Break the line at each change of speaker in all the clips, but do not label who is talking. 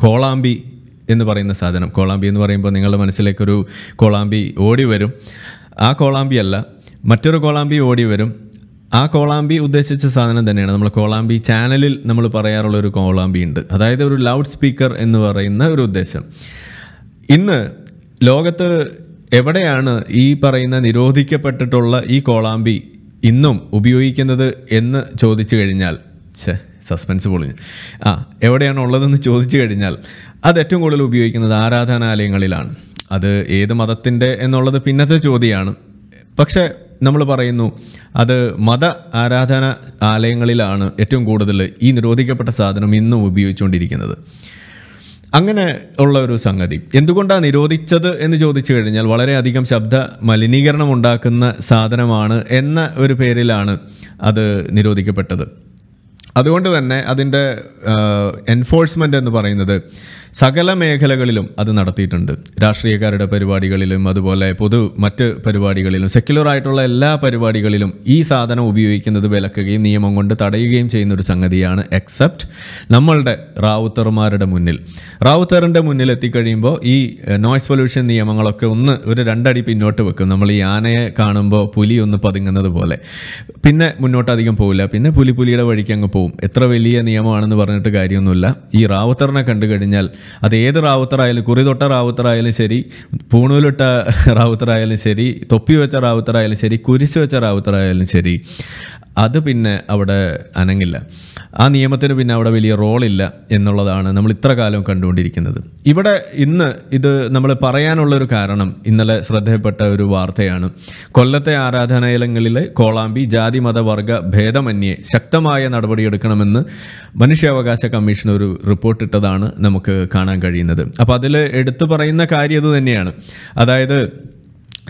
കോളാമ്പി എന്ന് പറയുന്ന സാധനം. കോളാമ്പി എന്ന് പറയുമ്പോൾ നിങ്ങളുടെ മനസ്സിലേക്കൊരു കോളാമ്പി ഓടി വരും. ആ കോളാമ്പി അല്ല മറ്റൊരു കോളാമ്പി ഓടി വരും. ആ കോളാമ്പി ഉദ്ദേശിച്ച സാധനം തന്നെയാണ്. നമ്മൾ കോളാമ്പി ചാനലിൽ നമ്മൾ പറയാറുള്ള ഒരു കോളാമ്പി ഉണ്ട്. അതായത് ഒരു ലൗഡ് സ്പീക്കർ എന്ന് പറയുന്ന ഒരു ഉദ്ദേശം. ഇന്ന് ലോകത്ത് എവിടെയാണ് ഈ പറയുന്ന നിരോധിക്കപ്പെട്ടിട്ടുള്ള ഈ കോളാമ്പി ഇന്നും ഉപയോഗിക്കുന്നത് എന്ന് ചോദിച്ചു കഴിഞ്ഞാൽ ഛേ സസ്പെൻസ് പൊളിഞ്ഞ്. ആ എവിടെയാണ് ഉള്ളതെന്ന് ചോദിച്ചു കഴിഞ്ഞാൽ അത് ഏറ്റവും കൂടുതൽ ഉപയോഗിക്കുന്നത് ആരാധനാലയങ്ങളിലാണ്. അത് ഏത് മതത്തിന്റെ എന്നുള്ളത് പിന്നത്തെ ചോദ്യമാണ്. പക്ഷേ നമ്മൾ പറയുന്നു അത് മത ആരാധന ആലയങ്ങളിലാണ് ഏറ്റവും കൂടുതൽ ഈ നിരോധിക്കപ്പെട്ട സാധനം ഇന്നും ഉപയോഗിച്ചുകൊണ്ടിരിക്കുന്നത്. അങ്ങനെ ഉള്ള ഒരു സംഗതി. എന്തുകൊണ്ടാണ് നിരോധിച്ചത് എന്ന് ചോദിച്ചു കഴിഞ്ഞാൽ വളരെയധികം ശബ്ദ മലിനീകരണം ഉണ്ടാക്കുന്ന സാധനമാണ് എന്ന ഒരു പേരിലാണ് അത് നിരോധിക്കപ്പെട്ടത്. അതുകൊണ്ട് തന്നെ അതിന്റെ എൻഫോഴ്സ്മെന്റ് എന്ന് പറയുന്നത് സകല മേഖലകളിലും അത് നടത്തിയിട്ടുണ്ട്. രാഷ്ട്രീയക്കാരുടെ പരിപാടികളിലും അതുപോലെ പൊതു മറ്റ് പരിപാടികളിലും സെക്യുലർ ആയിട്ടുള്ള എല്ലാ പരിപാടികളിലും ഈ സാധനം ഉപയോഗിക്കുന്നത് വിലക്കുകയും നിയമം കൊണ്ട് തടയുകയും ചെയ്യുന്ന ഒരു സംഗതിയാണ് എക്സെപ്റ്റ് നമ്മളുടെ റാവുത്തർമാരുടെ മുന്നിൽ. റാവുത്തറിന്റെ മുന്നിൽ എത്തിക്കഴിയുമ്പോൾ ഈ നോയ്സ് പൊല്യൂഷൻ നിയമങ്ങളൊക്കെ ഒന്ന് ഒരു രണ്ടടി പിന്നോട്ട് വെക്കും. നമ്മൾ ഈ ആനയെ കാണുമ്പോൾ പുലി ഒന്ന് പതുങ്ങുന്നത് പോലെ. പിന്നെ മുന്നോട്ട് അധികം പോകില്ല പിന്നെ പുലി പുലിയുടെ വഴിക്ക് അങ്ങ് പോവും. എത്ര വലിയ നിയമമാണെന്ന് പറഞ്ഞിട്ട് കാര്യമൊന്നുമില്ല. ഈ റാവുത്തറിനെ കണ്ടു കഴിഞ്ഞാൽ അത് ഏത് റാവുത്തറായാലും കുറി തൊട്ട റാവുത്തറായാലും ശരി പൂണൂലിട്ട റാവുത്തറായാലും ശരി തൊപ്പി വെച്ച റാവുത്തറായാലും ശരി കുരിശ് വെച്ച റാവുത്തറായാലും ശരി അത് പിന്നെ അവിടെ അനങ്ങില്ല. ആ നിയമത്തിന് പിന്നെ അവിടെ വലിയ റോളില്ല എന്നുള്ളതാണ് നമ്മൾ ഇത്ര കാലം കണ്ടുകൊണ്ടിരിക്കുന്നത്. ഇവിടെ ഇന്ന് ഇത് നമ്മൾ പറയാനുള്ളൊരു കാരണം ഇന്നലെ ശ്രദ്ധയപ്പെട്ട ഒരു വാർത്തയാണ്. കൊല്ലത്തെ ആരാധനാലയങ്ങളിലെ കോളാമ്പി ജാതി മതവർഗ ഭേദമന്യേ ശക്തമായ നടപടിയെടുക്കണമെന്ന് മനുഷ്യാവകാശ കമ്മീഷൻ ഒരു റിപ്പോർട്ട് ഇട്ടതാണ് നമുക്ക് കാണാൻ കഴിയുന്നത്. അപ്പോൾ അതിൽ എടുത്തു പറയുന്ന കാര്യം ഇത് തന്നെയാണ്. അതായത്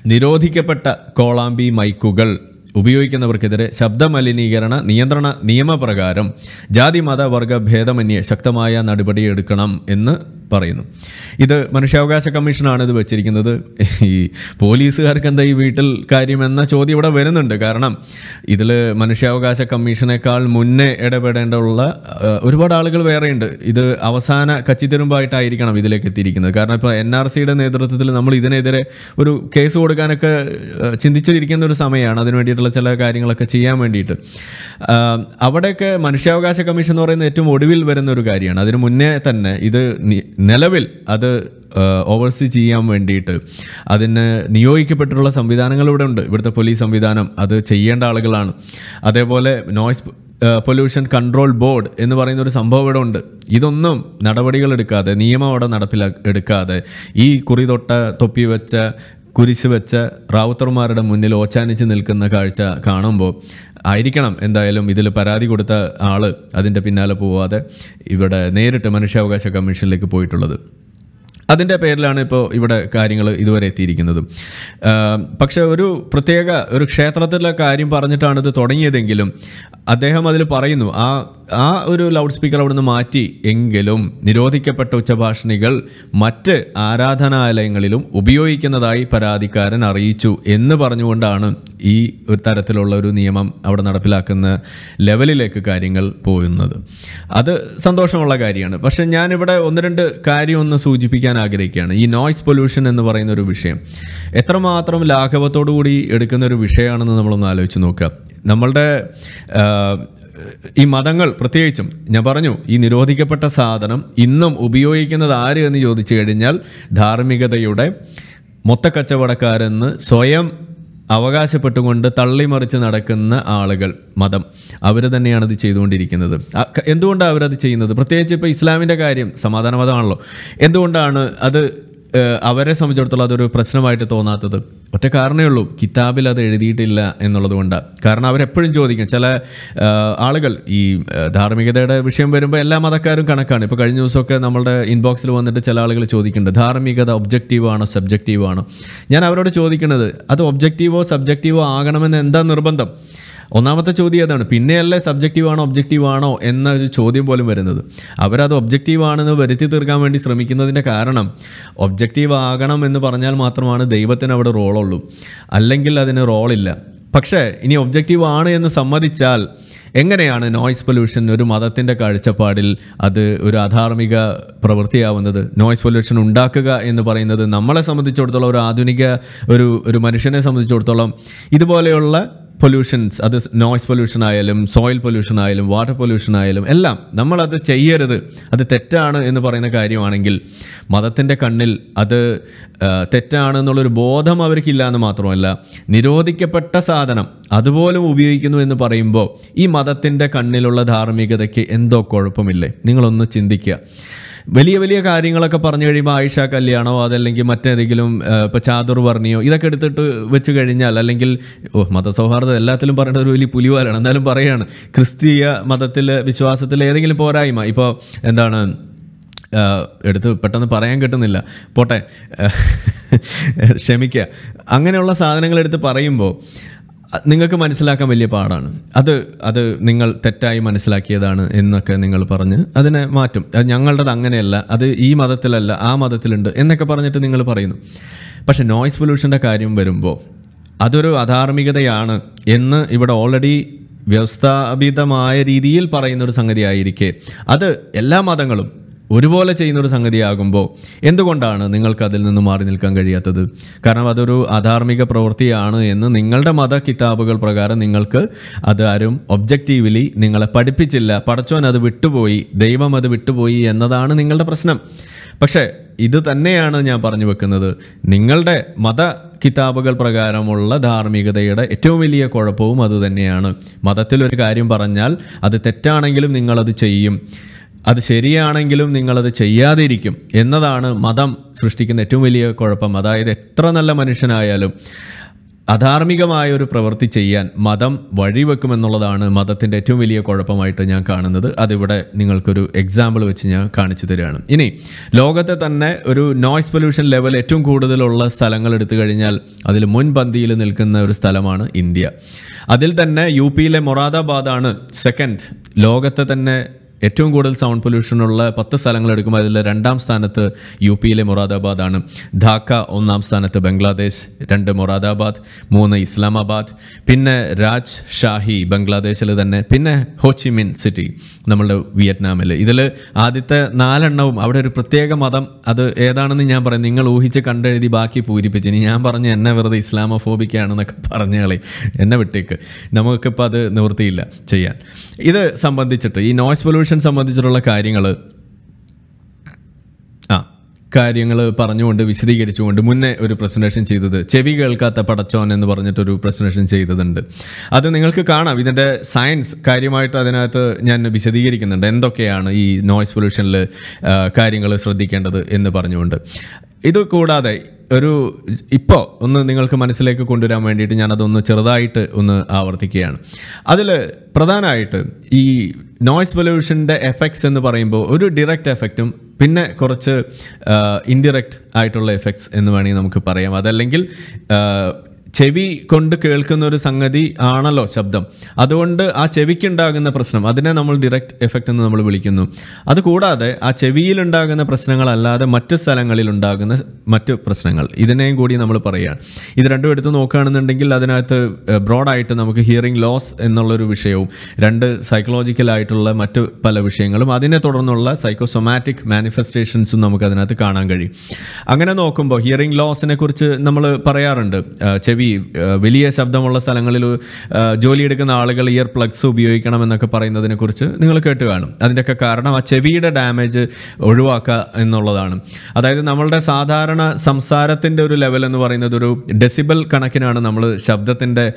നിരോധിക്കപ്പെട്ട കോളാമ്പി മൈക്കുകൾ ഉപയോഗിക്കുന്നവർക്കെതിരെ ശബ്ദമലിനീകരണ നിയന്ത്രണ നിയമപ്രകാരം ജാതി മത വർഗ ഭേദമന്യേ ശക്തമായ നടപടിയെടുക്കണം എന്ന് പറയുന്നു. ഇത് മനുഷ്യാവകാശ കമ്മീഷനാണ് ഇത് വെച്ചിരിക്കുന്നത്. ഈ പോലീസുകാർക്ക് എന്താ ഈ വീട്ടിൽ കാര്യമെന്ന ചോദ്യം ഇവിടെ വരുന്നുണ്ട്. കാരണം ഇതിൽ മനുഷ്യാവകാശ കമ്മീഷനേക്കാൾ മുന്നേ ഇടപെടേണ്ടുള്ള ഒരുപാട് ആളുകൾ വേറെയുണ്ട്. ഇത് അവസാന കച്ചിത്തിരുമ്പായിട്ടായിരിക്കണം ഇതിലേക്ക് എത്തിയിരിക്കുന്നത്. കാരണം ഇപ്പോൾ എൻ ആർ സിയുടെ നേതൃത്വത്തിൽ നമ്മൾ ഇതിനെതിരെ ഒരു കേസ് കൊടുക്കാനൊക്കെ ചിന്തിച്ചിരിക്കുന്ന ഒരു സമയമാണ്. അതിന് വേണ്ടിയിട്ടുള്ള ചില കാര്യങ്ങളൊക്കെ ചെയ്യാൻ വേണ്ടിയിട്ട്. അവിടെയൊക്കെ മനുഷ്യാവകാശ കമ്മീഷൻ എന്ന് പറയുന്ന ഏറ്റവും ഒടുവിൽ വരുന്ന ഒരു കാര്യമാണ്. അതിന് മുന്നേ തന്നെ ഇത് നിലവിൽ അത് ഓവർസീ ചെയ്യാൻ വേണ്ടിയിട്ട് അതിന് നിയോഗിക്കപ്പെട്ടിട്ടുള്ള സംവിധാനങ്ങൾ ഇവിടെ ഉണ്ട്. ഇവിടുത്തെ പോലീസ് സംവിധാനം അത് ചെയ്യേണ്ട ആളുകളാണ്. അതേപോലെ നോയ്സ് പൊല്യൂഷൻ കൺട്രോൾ ബോർഡ് എന്ന് പറയുന്ന ഒരു സംഭവം ഇവിടെ ഉണ്ട്. ഇതൊന്നും നടപടികൾ എടുക്കാതെ നിയമം അവിടെ നടപ്പിലാ എടുക്കാതെ ഈ കുറി തൊട്ട തൊപ്പി വെച്ച കുരിശ് വെച്ച റാവുത്തർമാരുടെ മുന്നിൽ ഓച്ചാനിച്ച് നിൽക്കുന്ന കാഴ്ച കാണുമ്പോൾ ആയിരിക്കണം എന്തായാലും ഇതിൽ പരാതി കൊടുത്ത ആൾ അതിന്റെ പിന്നാലെ പോവാതെ ഇവിടെ നേരിട്ട് മനുഷ്യാവകാശ കമ്മീഷനിലേക്ക് പോയിട്ടുള്ളത്. അതിന്റെ പേരിലാണ് ഇപ്പോൾ ഇവിടെ കാര്യങ്ങൾ ഇതുവരെ എത്തിയിരിക്കുന്നത്. പക്ഷേ ഒരു പ്രത്യേക ഒരു ക്ഷേത്രത്തിലെ കാര്യം പറഞ്ഞിട്ടാണ് ഇത് തുടങ്ങിയതെങ്കിലും അദ്ദേഹം അതിൽ പറയുന്നു ആ ആ ഒരു ലൗഡ് സ്പീക്കർ അവിടുന്ന് മാറ്റി എങ്കിലും നിരോധിക്കപ്പെട്ട ഉച്ചഭാഷണികൾ മറ്റ് ആരാധനാലയങ്ങളിലും ഉപയോഗിക്കുന്നതായി പരാതിക്കാരൻ അറിയിച്ചു എന്ന് പറഞ്ഞുകൊണ്ടാണ് ഈ ഒരു തരത്തിലുള്ള ഒരു നിയമം അവിടെ നടപ്പിലാക്കുന്ന ലെവലിലേക്ക് കാര്യങ്ങൾ പോകുന്നത് അത് സന്തോഷമുള്ള കാര്യമാണ്. പക്ഷെ ഞാനിവിടെ ഒന്ന് രണ്ട് കാര്യം ഒന്ന് സൂചിപ്പിക്കാൻ ആഗ്രഹിക്കുകയാണ്. ഈ നോയ്സ് പൊല്യൂഷൻ എന്ന് പറയുന്ന ഒരു വിഷയം എത്രമാത്രം ലാഘവത്തോടു കൂടി എടുക്കുന്ന ഒരു വിഷയമാണെന്ന് നമ്മളൊന്ന് ആലോചിച്ച് നോക്കുക. നമ്മളുടെ ഈ മതങ്ങൾ പ്രത്യേകിച്ചും ഞാൻ പറഞ്ഞു ഈ നിരോധിക്കപ്പെട്ട സാധനം ഇന്നും ഉപയോഗിക്കുന്നത് ആര് എന്ന് ചോദിച്ചു കഴിഞ്ഞാൽ ധാർമ്മികതയുടെ മൊത്തക്കച്ചവടക്കാരെന്ന് സ്വയം അവകാശപ്പെട്ടുകൊണ്ട് തള്ളിമറിച്ച് നടക്കുന്ന ആളുകൾ മതം. അവർ തന്നെയാണ് ഇത് ചെയ്തുകൊണ്ടിരിക്കുന്നത്. എന്തുകൊണ്ടാണ് അവരത് ചെയ്യുന്നത്? പ്രത്യേകിച്ച് ഇപ്പോൾ ഇസ്ലാമിന്റെ കാര്യം സമാധാന മതമാണല്ലോ എന്തുകൊണ്ടാണ് അത് അവരെ സംബന്ധിച്ചിടത്തോളം അതൊരു പ്രശ്നമായിട്ട് തോന്നാത്തത്. ഒറ്റ കാരണമേ ഉള്ളൂ. കിതാബിൽ അത് എഴുതിയിട്ടില്ല എന്നുള്ളത് കൊണ്ടാണ് കാരണം അവരെപ്പോഴും ചോദിക്കും. ചില ആളുകൾ ഈ ധാർമ്മികതയുടെ വിഷയം വരുമ്പോൾ എല്ലാ മതക്കാരും കണക്കാണ്. ഇപ്പോൾ കഴിഞ്ഞ ദിവസമൊക്കെ നമ്മളുടെ ഇൻബോക്സിൽ വന്നിട്ട് ചില ആളുകൾ ചോദിക്കുന്നുണ്ട്. ധാർമ്മികത ഒബ്ജക്റ്റീവ് ആണോ സബ്ജക്റ്റീവ് ആണോ ഞാൻ അവരോട് ചോദിക്കുന്നത് അത് ഒബ്ജക്റ്റീവോ സബ്ജക്റ്റീവോ ആകണമെന്ന് എന്താ നിർബന്ധം? ഒന്നാമത്തെ ചോദ്യം അതാണ്. പിന്നെയല്ലേ സബ്ജക്റ്റീവ് ആണോ ഒബ്ജക്റ്റീവ് ആണോ എന്ന ഒരു ചോദ്യം പോലും വരുന്നത്. അവരത് ഒബ്ജക്റ്റീവ് ആണെന്ന് വരുത്തി തീർക്കാൻ വേണ്ടി ശ്രമിക്കുന്നതിന്റെ കാരണം ഒബ്ജക്റ്റീവ് ആകണം എന്ന് പറഞ്ഞാൽ മാത്രമാണ് ദൈവത്തിന് അവിടെ റോളുള്ളൂ അല്ലെങ്കിൽ അതിന് റോളില്ല പക്ഷേ ഇനി ഒബ്ജക്റ്റീവ് ആണ് എന്ന് സമ്മതിച്ചാൽ എങ്ങനെയാണ് നോയ്സ് പൊല്യൂഷൻ ഒരു മതത്തിന്റെ കാഴ്ചപ്പാടിൽ അത് ഒരു അധാർമിക പ്രവൃത്തിയാവുന്നത്? നോയ്സ് പൊല്യൂഷൻ ഉണ്ടാക്കുക എന്ന് പറയുന്നത് നമ്മളെ സംബന്ധിച്ചിടത്തോളം ഒരു ആധുനിക ഒരു ഒരു മനുഷ്യനെ സംബന്ധിച്ചിടത്തോളം ഇതുപോലെയുള്ള പൊല്യൂഷൻസ് അത് നോയ്സ് പൊല്യൂഷൻ ആയാലും സോയിൽ പൊല്യൂഷൻ ആയാലും വാട്ടർ പൊല്യൂഷൻ ആയാലും എല്ലാം നമ്മളത് ചെയ്യരുത്. അത് തെറ്റാണ് എന്ന് പറയുന്ന കാര്യമാണെങ്കിൽ മതത്തിന്റെ കണ്ണിൽ അത് തെറ്റാണ് എന്നുള്ളൊരു ബോധം അവർക്കില്ല എന്ന് മാത്രമല്ല നിരോധിക്കപ്പെട്ട സാധനം അതുപോലും ഉപയോഗിക്കുന്നു എന്ന് പറയുമ്പോൾ ഈ മതത്തിന്റെ കണ്ണിലുള്ള ധാർമ്മികതയ്ക്ക് എന്തോ കുഴപ്പമില്ലേ? നിങ്ങളൊന്ന് ചിന്തിക്കുക. വലിയ വലിയ കാര്യങ്ങളൊക്കെ പറഞ്ഞു കഴിയുമ്പോൾ ആയിഷ കല്യാണോ അതല്ലെങ്കിൽ മറ്റേതെങ്കിലും ഇപ്പോൾ ചാതുർ വർണിയോ ഇതൊക്കെ എടുത്തിട്ട് വെച്ച് കഴിഞ്ഞാൽ അല്ലെങ്കിൽ ഓ മതസൗഹാർദ്ദം എല്ലാത്തിലും പറയേണ്ട ഒരു വലിയ പുലിവാലാണ്. എന്നാലും പറയാണ് ക്രിസ്തീയ മതത്തിൽ വിശ്വാസത്തിൽ ഏതെങ്കിലും പോരായ്മ. ഇപ്പോൾ എന്താണ് എടുത്ത് പെട്ടെന്ന് പറയാൻ കിട്ടുന്നില്ല. പോട്ടെ ക്ഷമിക്കുക അങ്ങനെയുള്ള സാധനങ്ങൾ എടുത്ത് പറയുമ്പോൾ നിങ്ങൾക്ക് മനസ്സിലാക്കാൻ വലിയ പാടാണ്. അത് അത് നിങ്ങൾ തെറ്റായി മനസ്സിലാക്കിയതാണ് എന്നൊക്കെ നിങ്ങൾ പറഞ്ഞ് അതിനെ മാറ്റും. അത് ഞങ്ങളുടേത് അങ്ങനെയല്ല അത് ഈ മതത്തിലല്ല ആ മതത്തിലുണ്ട് എന്നൊക്കെ പറഞ്ഞിട്ട് നിങ്ങൾ പറയുന്നു. പക്ഷേ നോയ്സ് പൊല്യൂഷന്റെ കാര്യം വരുമ്പോൾ അതൊരു അധാർമികതയാണ് എന്ന് ഇവിടെ ഓൾറെഡി വ്യവസ്ഥാപിതമായ രീതിയിൽ പറയുന്നൊരു ആയിരിക്കെ അത് എല്ലാ മതങ്ങളും ഒരുപോലെ ചെയ്യുന്ന ഒരു സംഗതിയാകുമ്പോൾ എന്തുകൊണ്ടാണ് നിങ്ങൾക്ക് അതിൽ നിന്ന് മാറി നിൽക്കാൻ കഴിയാത്തത്? കാരണം അതൊരു അധാർമിക പ്രവൃത്തിയാണ് എന്ന് നിങ്ങളുടെ മത കിതാബുകൾ പ്രകാരം നിങ്ങൾക്ക് അത് ആരും ഒബ്ജക്റ്റീവ്ലി നിങ്ങളെ പഠിപ്പിച്ചില്ല. പടച്ചോൻ അത് വിട്ടുപോയി. ദൈവം അത് വിട്ടുപോയി എന്നതാണ് നിങ്ങളുടെ പ്രശ്നം. പക്ഷേ ഇത് തന്നെയാണ് ഞാൻ പറഞ്ഞു വെക്കുന്നത്. നിങ്ങളുടെ മത കിതാബുകൾ പ്രകാരമുള്ള ധാർമ്മികതയുടെ ഏറ്റവും വലിയ കുഴപ്പവും അത് തന്നെയാണ്. മതത്തിലൊരു കാര്യം പറഞ്ഞാൽ അത് തെറ്റാണെങ്കിലും നിങ്ങളത് ചെയ്യും. അത് ശരിയാണെങ്കിലും നിങ്ങളത് ചെയ്യാതിരിക്കും എന്നതാണ് മതം സൃഷ്ടിക്കുന്ന ഏറ്റവും വലിയ കുഴപ്പം. അതായത് എത്ര നല്ല മനുഷ്യനായാലും അധാർമികമായ ഒരു പ്രവൃത്തി ചെയ്യാൻ മതം വഴിവെക്കുമെന്നുള്ളതാണ് മതത്തിന്റെ ഏറ്റവും വലിയ കുഴപ്പമായിട്ട് ഞാൻ കാണുന്നത്. അതിവിടെ നിങ്ങൾക്കൊരു എക്സാമ്പിൾ വെച്ച് ഞാൻ കാണിച്ചു തരികയാണ്. ഇനി ലോകത്തെ തന്നെ ഒരു നോയ്സ് പൊല്യൂഷൻ ലെവൽ ഏറ്റവും കൂടുതലുള്ള സ്ഥലങ്ങൾ എടുത്തു കഴിഞ്ഞാൽ അതിൽ മുൻപന്തിയിൽ നിൽക്കുന്ന ഒരു സ്ഥലമാണ് ഇന്ത്യ. അതിൽ തന്നെ യു പിയിലെ മൊറാദാബാദാണ് സെക്കൻഡ് ലോകത്തെ തന്നെ ഏറ്റവും കൂടുതൽ സൗണ്ട് പൊല്യൂഷനുള്ള പത്ത് സ്ഥലങ്ങൾ എടുക്കുമ്പോൾ അതിൽ രണ്ടാം സ്ഥാനത്ത് യു പിയിലെ മൊറാദാബാദാണ് ധാക്ക ഒന്നാം സ്ഥാനത്ത് ബംഗ്ലാദേശ് രണ്ട് മൊറാദാബാദ് മൂന്ന് ഇസ്ലാമാബാദ് പിന്നെ രാജ് ഷാഹി ബംഗ്ലാദേശിൽ തന്നെ പിന്നെ ഹോച്ചിമിൻ സിറ്റി നമ്മളുടെ വിയറ്റ്നാമിൽ ഇതിൽ ആദ്യത്തെ നാലെണ്ണവും അവിടെ ഒരു പ്രത്യേക മതം അത് ഏതാണെന്ന് ഞാൻ പറയും. നിങ്ങൾ ഊഹിച്ച് കണ്ടെഴുതി ബാക്കി പൂരിപ്പിച്ച്. ഇനി ഞാൻ പറഞ്ഞ് എന്നെ വെറുതെ ഇസ്ലാമോഫോബിക്കാണെന്നൊക്കെ പറഞ്ഞാളെ എന്നെ വിട്ടേക്ക്. നമുക്കിപ്പോൾ അത് നിവൃത്തിയില്ല ചെയ്യാൻ. ഇത് സംബന്ധിച്ചിട്ട് ഈ നോയ്സ് പൊല്യൂഷൻ സംബന്ധിച്ചിട്ടുള്ള കാര്യങ്ങൾ ആ കാര്യങ്ങൾ പറഞ്ഞുകൊണ്ട് വിശദീകരിച്ചുകൊണ്ട് മുന്നേ ഒരു പ്രസന്റേഷൻ ചെയ്തത് ചെവി കേൾക്കാത്ത പടച്ചോൻ എന്ന് പറഞ്ഞിട്ടൊരു പ്രസന്റേഷൻ ചെയ്തതുണ്ട്. അത് നിങ്ങൾക്ക് കാണാം. ഇതിന്റെ സയൻസ് കാര്യമായിട്ട് അതിനകത്ത് ഞാൻ വിശദീകരിക്കുന്നുണ്ട്. എന്തൊക്കെയാണ് ഈ നോയ്സ് പൊല്യൂഷനിൽ കാര്യങ്ങൾ ശ്രദ്ധിക്കേണ്ടത് എന്ന് പറഞ്ഞുകൊണ്ട്. ഇത് കൂടാതെ ഒരു ഇപ്പോൾ ഒന്ന് നിങ്ങൾക്ക് മനസ്സിലേക്ക് കൊണ്ടുവരാൻ വേണ്ടിയിട്ട് ഞാനതൊന്ന് ചെറുതായിട്ട് ഒന്ന് ആവർത്തിക്കുകയാണ്. അതിൽ പ്രധാനമായിട്ട് ഈ നോയ്സ് പൊല്യൂഷന്റെ എഫക്ട്സ് എന്ന് പറയുമ്പോൾ ഒരു ഡിറക്റ്റ് എഫക്റ്റും പിന്നെ കുറച്ച് ഇൻഡിറക്റ്റ് ആയിട്ടുള്ള എഫക്ട്സ് എന്ന് വേണമെങ്കിൽ നമുക്ക് പറയാം. അതല്ലെങ്കിൽ ചെവി കൊണ്ട് കേൾക്കുന്ന ഒരു സംഗതി ആണല്ലോ ശബ്ദം. അതുകൊണ്ട് ആ ചെവിക്കുണ്ടാകുന്ന പ്രശ്നം അതിനെ നമ്മൾ ഡിറക്റ്റ് എഫക്റ്റ് എന്ന് നമ്മൾ വിളിക്കുന്നു. അതുകൂടാതെ ആ ചെവിയിലുണ്ടാകുന്ന പ്രശ്നങ്ങളല്ലാതെ മറ്റു സ്ഥലങ്ങളിൽ ഉണ്ടാകുന്ന മറ്റു പ്രശ്നങ്ങൾ ഇതിനെയും കൂടി നമ്മൾ പറയുകയാണ്. ഇത് രണ്ടും എടുത്ത് നോക്കുകയാണെന്നുണ്ടെങ്കിൽ അതിനകത്ത് ബ്രോഡായിട്ട് നമുക്ക് ഹിയറിംഗ് ലോസ് എന്നുള്ളൊരു വിഷയവും രണ്ട് സൈക്കോളജിക്കലായിട്ടുള്ള മറ്റ് പല വിഷയങ്ങളും അതിനെ തുടർന്നുള്ള സൈക്കോസൊമാറ്റിക് മാനിഫെസ്റ്റേഷൻസും നമുക്ക് അതിനകത്ത് കാണാൻ കഴിയും. അങ്ങനെ നോക്കുമ്പോൾ ഹിയറിംഗ് ലോസിനെ കുറിച്ച് നമ്മൾ പറയാറുണ്ട്. ചെവി ആ, വലിയ ശബ്ദമുള്ള സ്ഥലങ്ങളിൽ ജോലിയെടുക്കുന്ന ആളുകൾ ഇയർ പ്ലഗ്സ് ഉപയോഗിക്കണം എന്നൊക്കെ പറയുന്നതിനെ കുറിച്ച് നിങ്ങൾ കേട്ട് കാണും. അതിന്റെയൊക്കെ കാരണം ആ ചെവിയുടെ ഡാമേജ് ഒഴിവാക്കുക എന്നുള്ളതാണ്. അതായത് നമ്മളുടെ സാധാരണ സംസാരത്തിന്റെ ഒരു ലെവൽ എന്ന് പറയുന്നത് ഒരു ഡെസിബൽ കണക്കിനാണ് നമ്മൾ ശബ്ദത്തിന്റെ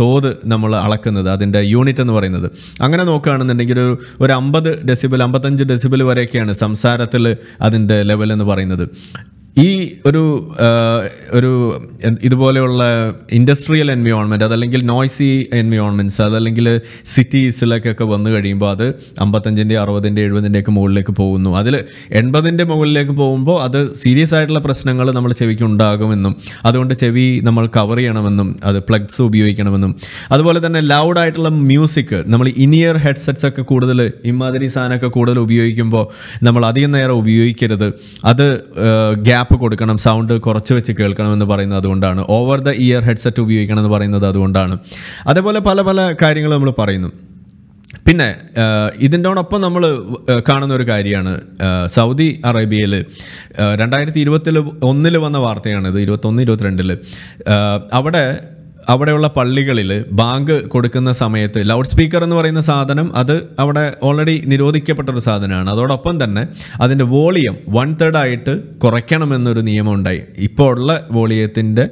തോത് നമ്മൾ അളക്കുന്നത് അതിന്റെ യൂണിറ്റ് എന്ന് പറയുന്നത്. അങ്ങനെ നോക്കുകയാണെന്നുണ്ടെങ്കിൽ ഒരു ഒരു അമ്പത് ഡെസിബൽ അമ്പത്തഞ്ച് ഡെസിബൽ വരെയൊക്കെയാണ് സംസാരത്തിൽ അതിന്റെ ലെവൽ എന്ന് പറയുന്നത്. ഈ ഒരു ഒരു ഇതുപോലെയുള്ള ഇൻഡസ്ട്രിയൽ എൻവയോൺമെന്റ് അതല്ലെങ്കിൽ നോയ്സി എൻവയോൺമെന്റ്സ് അതല്ലെങ്കിൽ സിറ്റീസിലേക്കൊക്കെ വന്നു കഴിയുമ്പോൾ അത് അമ്പത്തഞ്ചിന്റെ അറുപതിന്റെ എഴുപതിന്റെ ഒക്കെ മുകളിലേക്ക് പോകുന്നു. അതിൽ എൺപതിന്റെ മുകളിലേക്ക് പോകുമ്പോൾ അത് സീരിയസ് ആയിട്ടുള്ള പ്രശ്നങ്ങൾ നമ്മൾ ചെവിക്ക് ഉണ്ടാകുമെന്നും അതുകൊണ്ട് ചെവി നമ്മൾ കവർ ചെയ്യണമെന്നും അത് പ്ലഗ്സ് ഉപയോഗിക്കണമെന്നും. അതുപോലെ തന്നെ ലൗഡ് ആയിട്ടുള്ള മ്യൂസിക് നമ്മൾ ഇനിയർ ഹെഡ്സെറ്റ്സ് ഒക്കെ കൂടുതൽ ഇമാതിരി സാധനമൊക്കെ കൂടുതൽ ഉപയോഗിക്കുമ്പോൾ നമ്മൾ അധികം നേരം ഉപയോഗിക്കരുത്. അത് ഗ്യാപ്പ് ഗ്യാപ്പ് കൊടുക്കണം സൗണ്ട് കുറച്ച് വെച്ച് കേൾക്കണമെന്ന് പറയുന്നത് അതുകൊണ്ടാണ്. ഓവർ ദ ഇയർ ഹെഡ്സെറ്റ് ഉപയോഗിക്കണം എന്ന് പറയുന്നത് അതുകൊണ്ടാണ്. അതേപോലെ പല പല കാര്യങ്ങൾ നമ്മൾ പറയുന്നു. പിന്നെ ഇതിന്റെയോടൊപ്പം നമ്മൾ കാണുന്ന ഒരു കാര്യമാണ്. സൗദി അറേബ്യയിൽ രണ്ടായിരത്തി ഇരുപത്തിൽ ഒന്നിൽ വന്ന വാർത്തയാണ് ഇത് ഇരുപത്തൊന്ന് ഇരുപത്തിരണ്ടിൽ അവിടെ അവിടെയുള്ള പള്ളികളിൽ ബാങ്ക് കൊടുക്കുന്ന സമയത്ത് ലൗഡ് സ്പീക്കർ എന്ന് പറയുന്ന സാധനം അത് അവിടെ ഓൾറെഡി നിരോധിക്കപ്പെട്ട ഒരു സാധനമാണ്. അതോടൊപ്പം തന്നെ അതിന്റെ വോളിയം വൺ തേർഡ് ആയിട്ട് കുറയ്ക്കണമെന്നൊരു നിയമം ഉണ്ടായി ഇപ്പോൾ ഉള്ള വോളിയത്തിന്റെ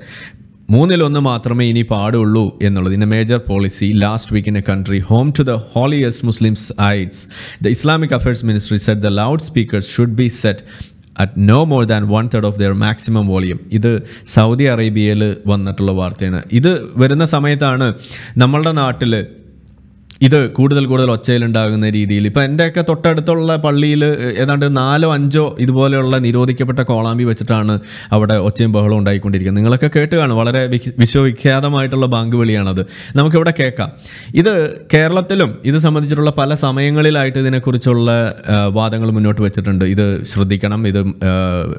മൂന്നിലൊന്ന് മാത്രമേ ഇനി പാടുള്ളൂ എന്നുള്ളത്. In major policy last week in a country home to the holiest Muslims its the Islamic affairs ministry set the loud speakers should be set at no more than one third of their maximum volume ഇത് Saudi അറേബ്യയിൽ വന്നിട്ടുള്ള വാർത്തയാണ്. ഇത് വരുന്ന സമയത്താണ് നമ്മളുടെ നാട്ടിൽ ഇത് കൂടുതൽ കൂടുതൽ ഒച്ചയിലുണ്ടാകുന്ന രീതിയിൽ. ഇപ്പം എന്റെയൊക്കെ തൊട്ടടുത്തുള്ള പള്ളിയിൽ ഏതാണ്ട് നാലോ അഞ്ചോ ഇതുപോലെയുള്ള നിരോധിക്കപ്പെട്ട കോളാമ്പി വെച്ചിട്ടാണ് അവിടെ ഒച്ചയും ബഹളവും ഉണ്ടായിക്കൊണ്ടിരിക്കുന്നത്. നിങ്ങളൊക്കെ കേട്ട് കാണും. വളരെ വിഖ്- വിശ്വവിഖ്യാതമായിട്ടുള്ള ബാങ്ക് വിളിയാണത്. നമുക്കിവിടെ കേൾക്കാം. ഇത് കേരളത്തിലും ഇത് സംബന്ധിച്ചിട്ടുള്ള പല സമയങ്ങളിലായിട്ട് ഇതിനെക്കുറിച്ചുള്ള വാദങ്ങൾ മുന്നോട്ട് വെച്ചിട്ടുണ്ട്. ഇത് ശ്രദ്ധിക്കണം ഇത്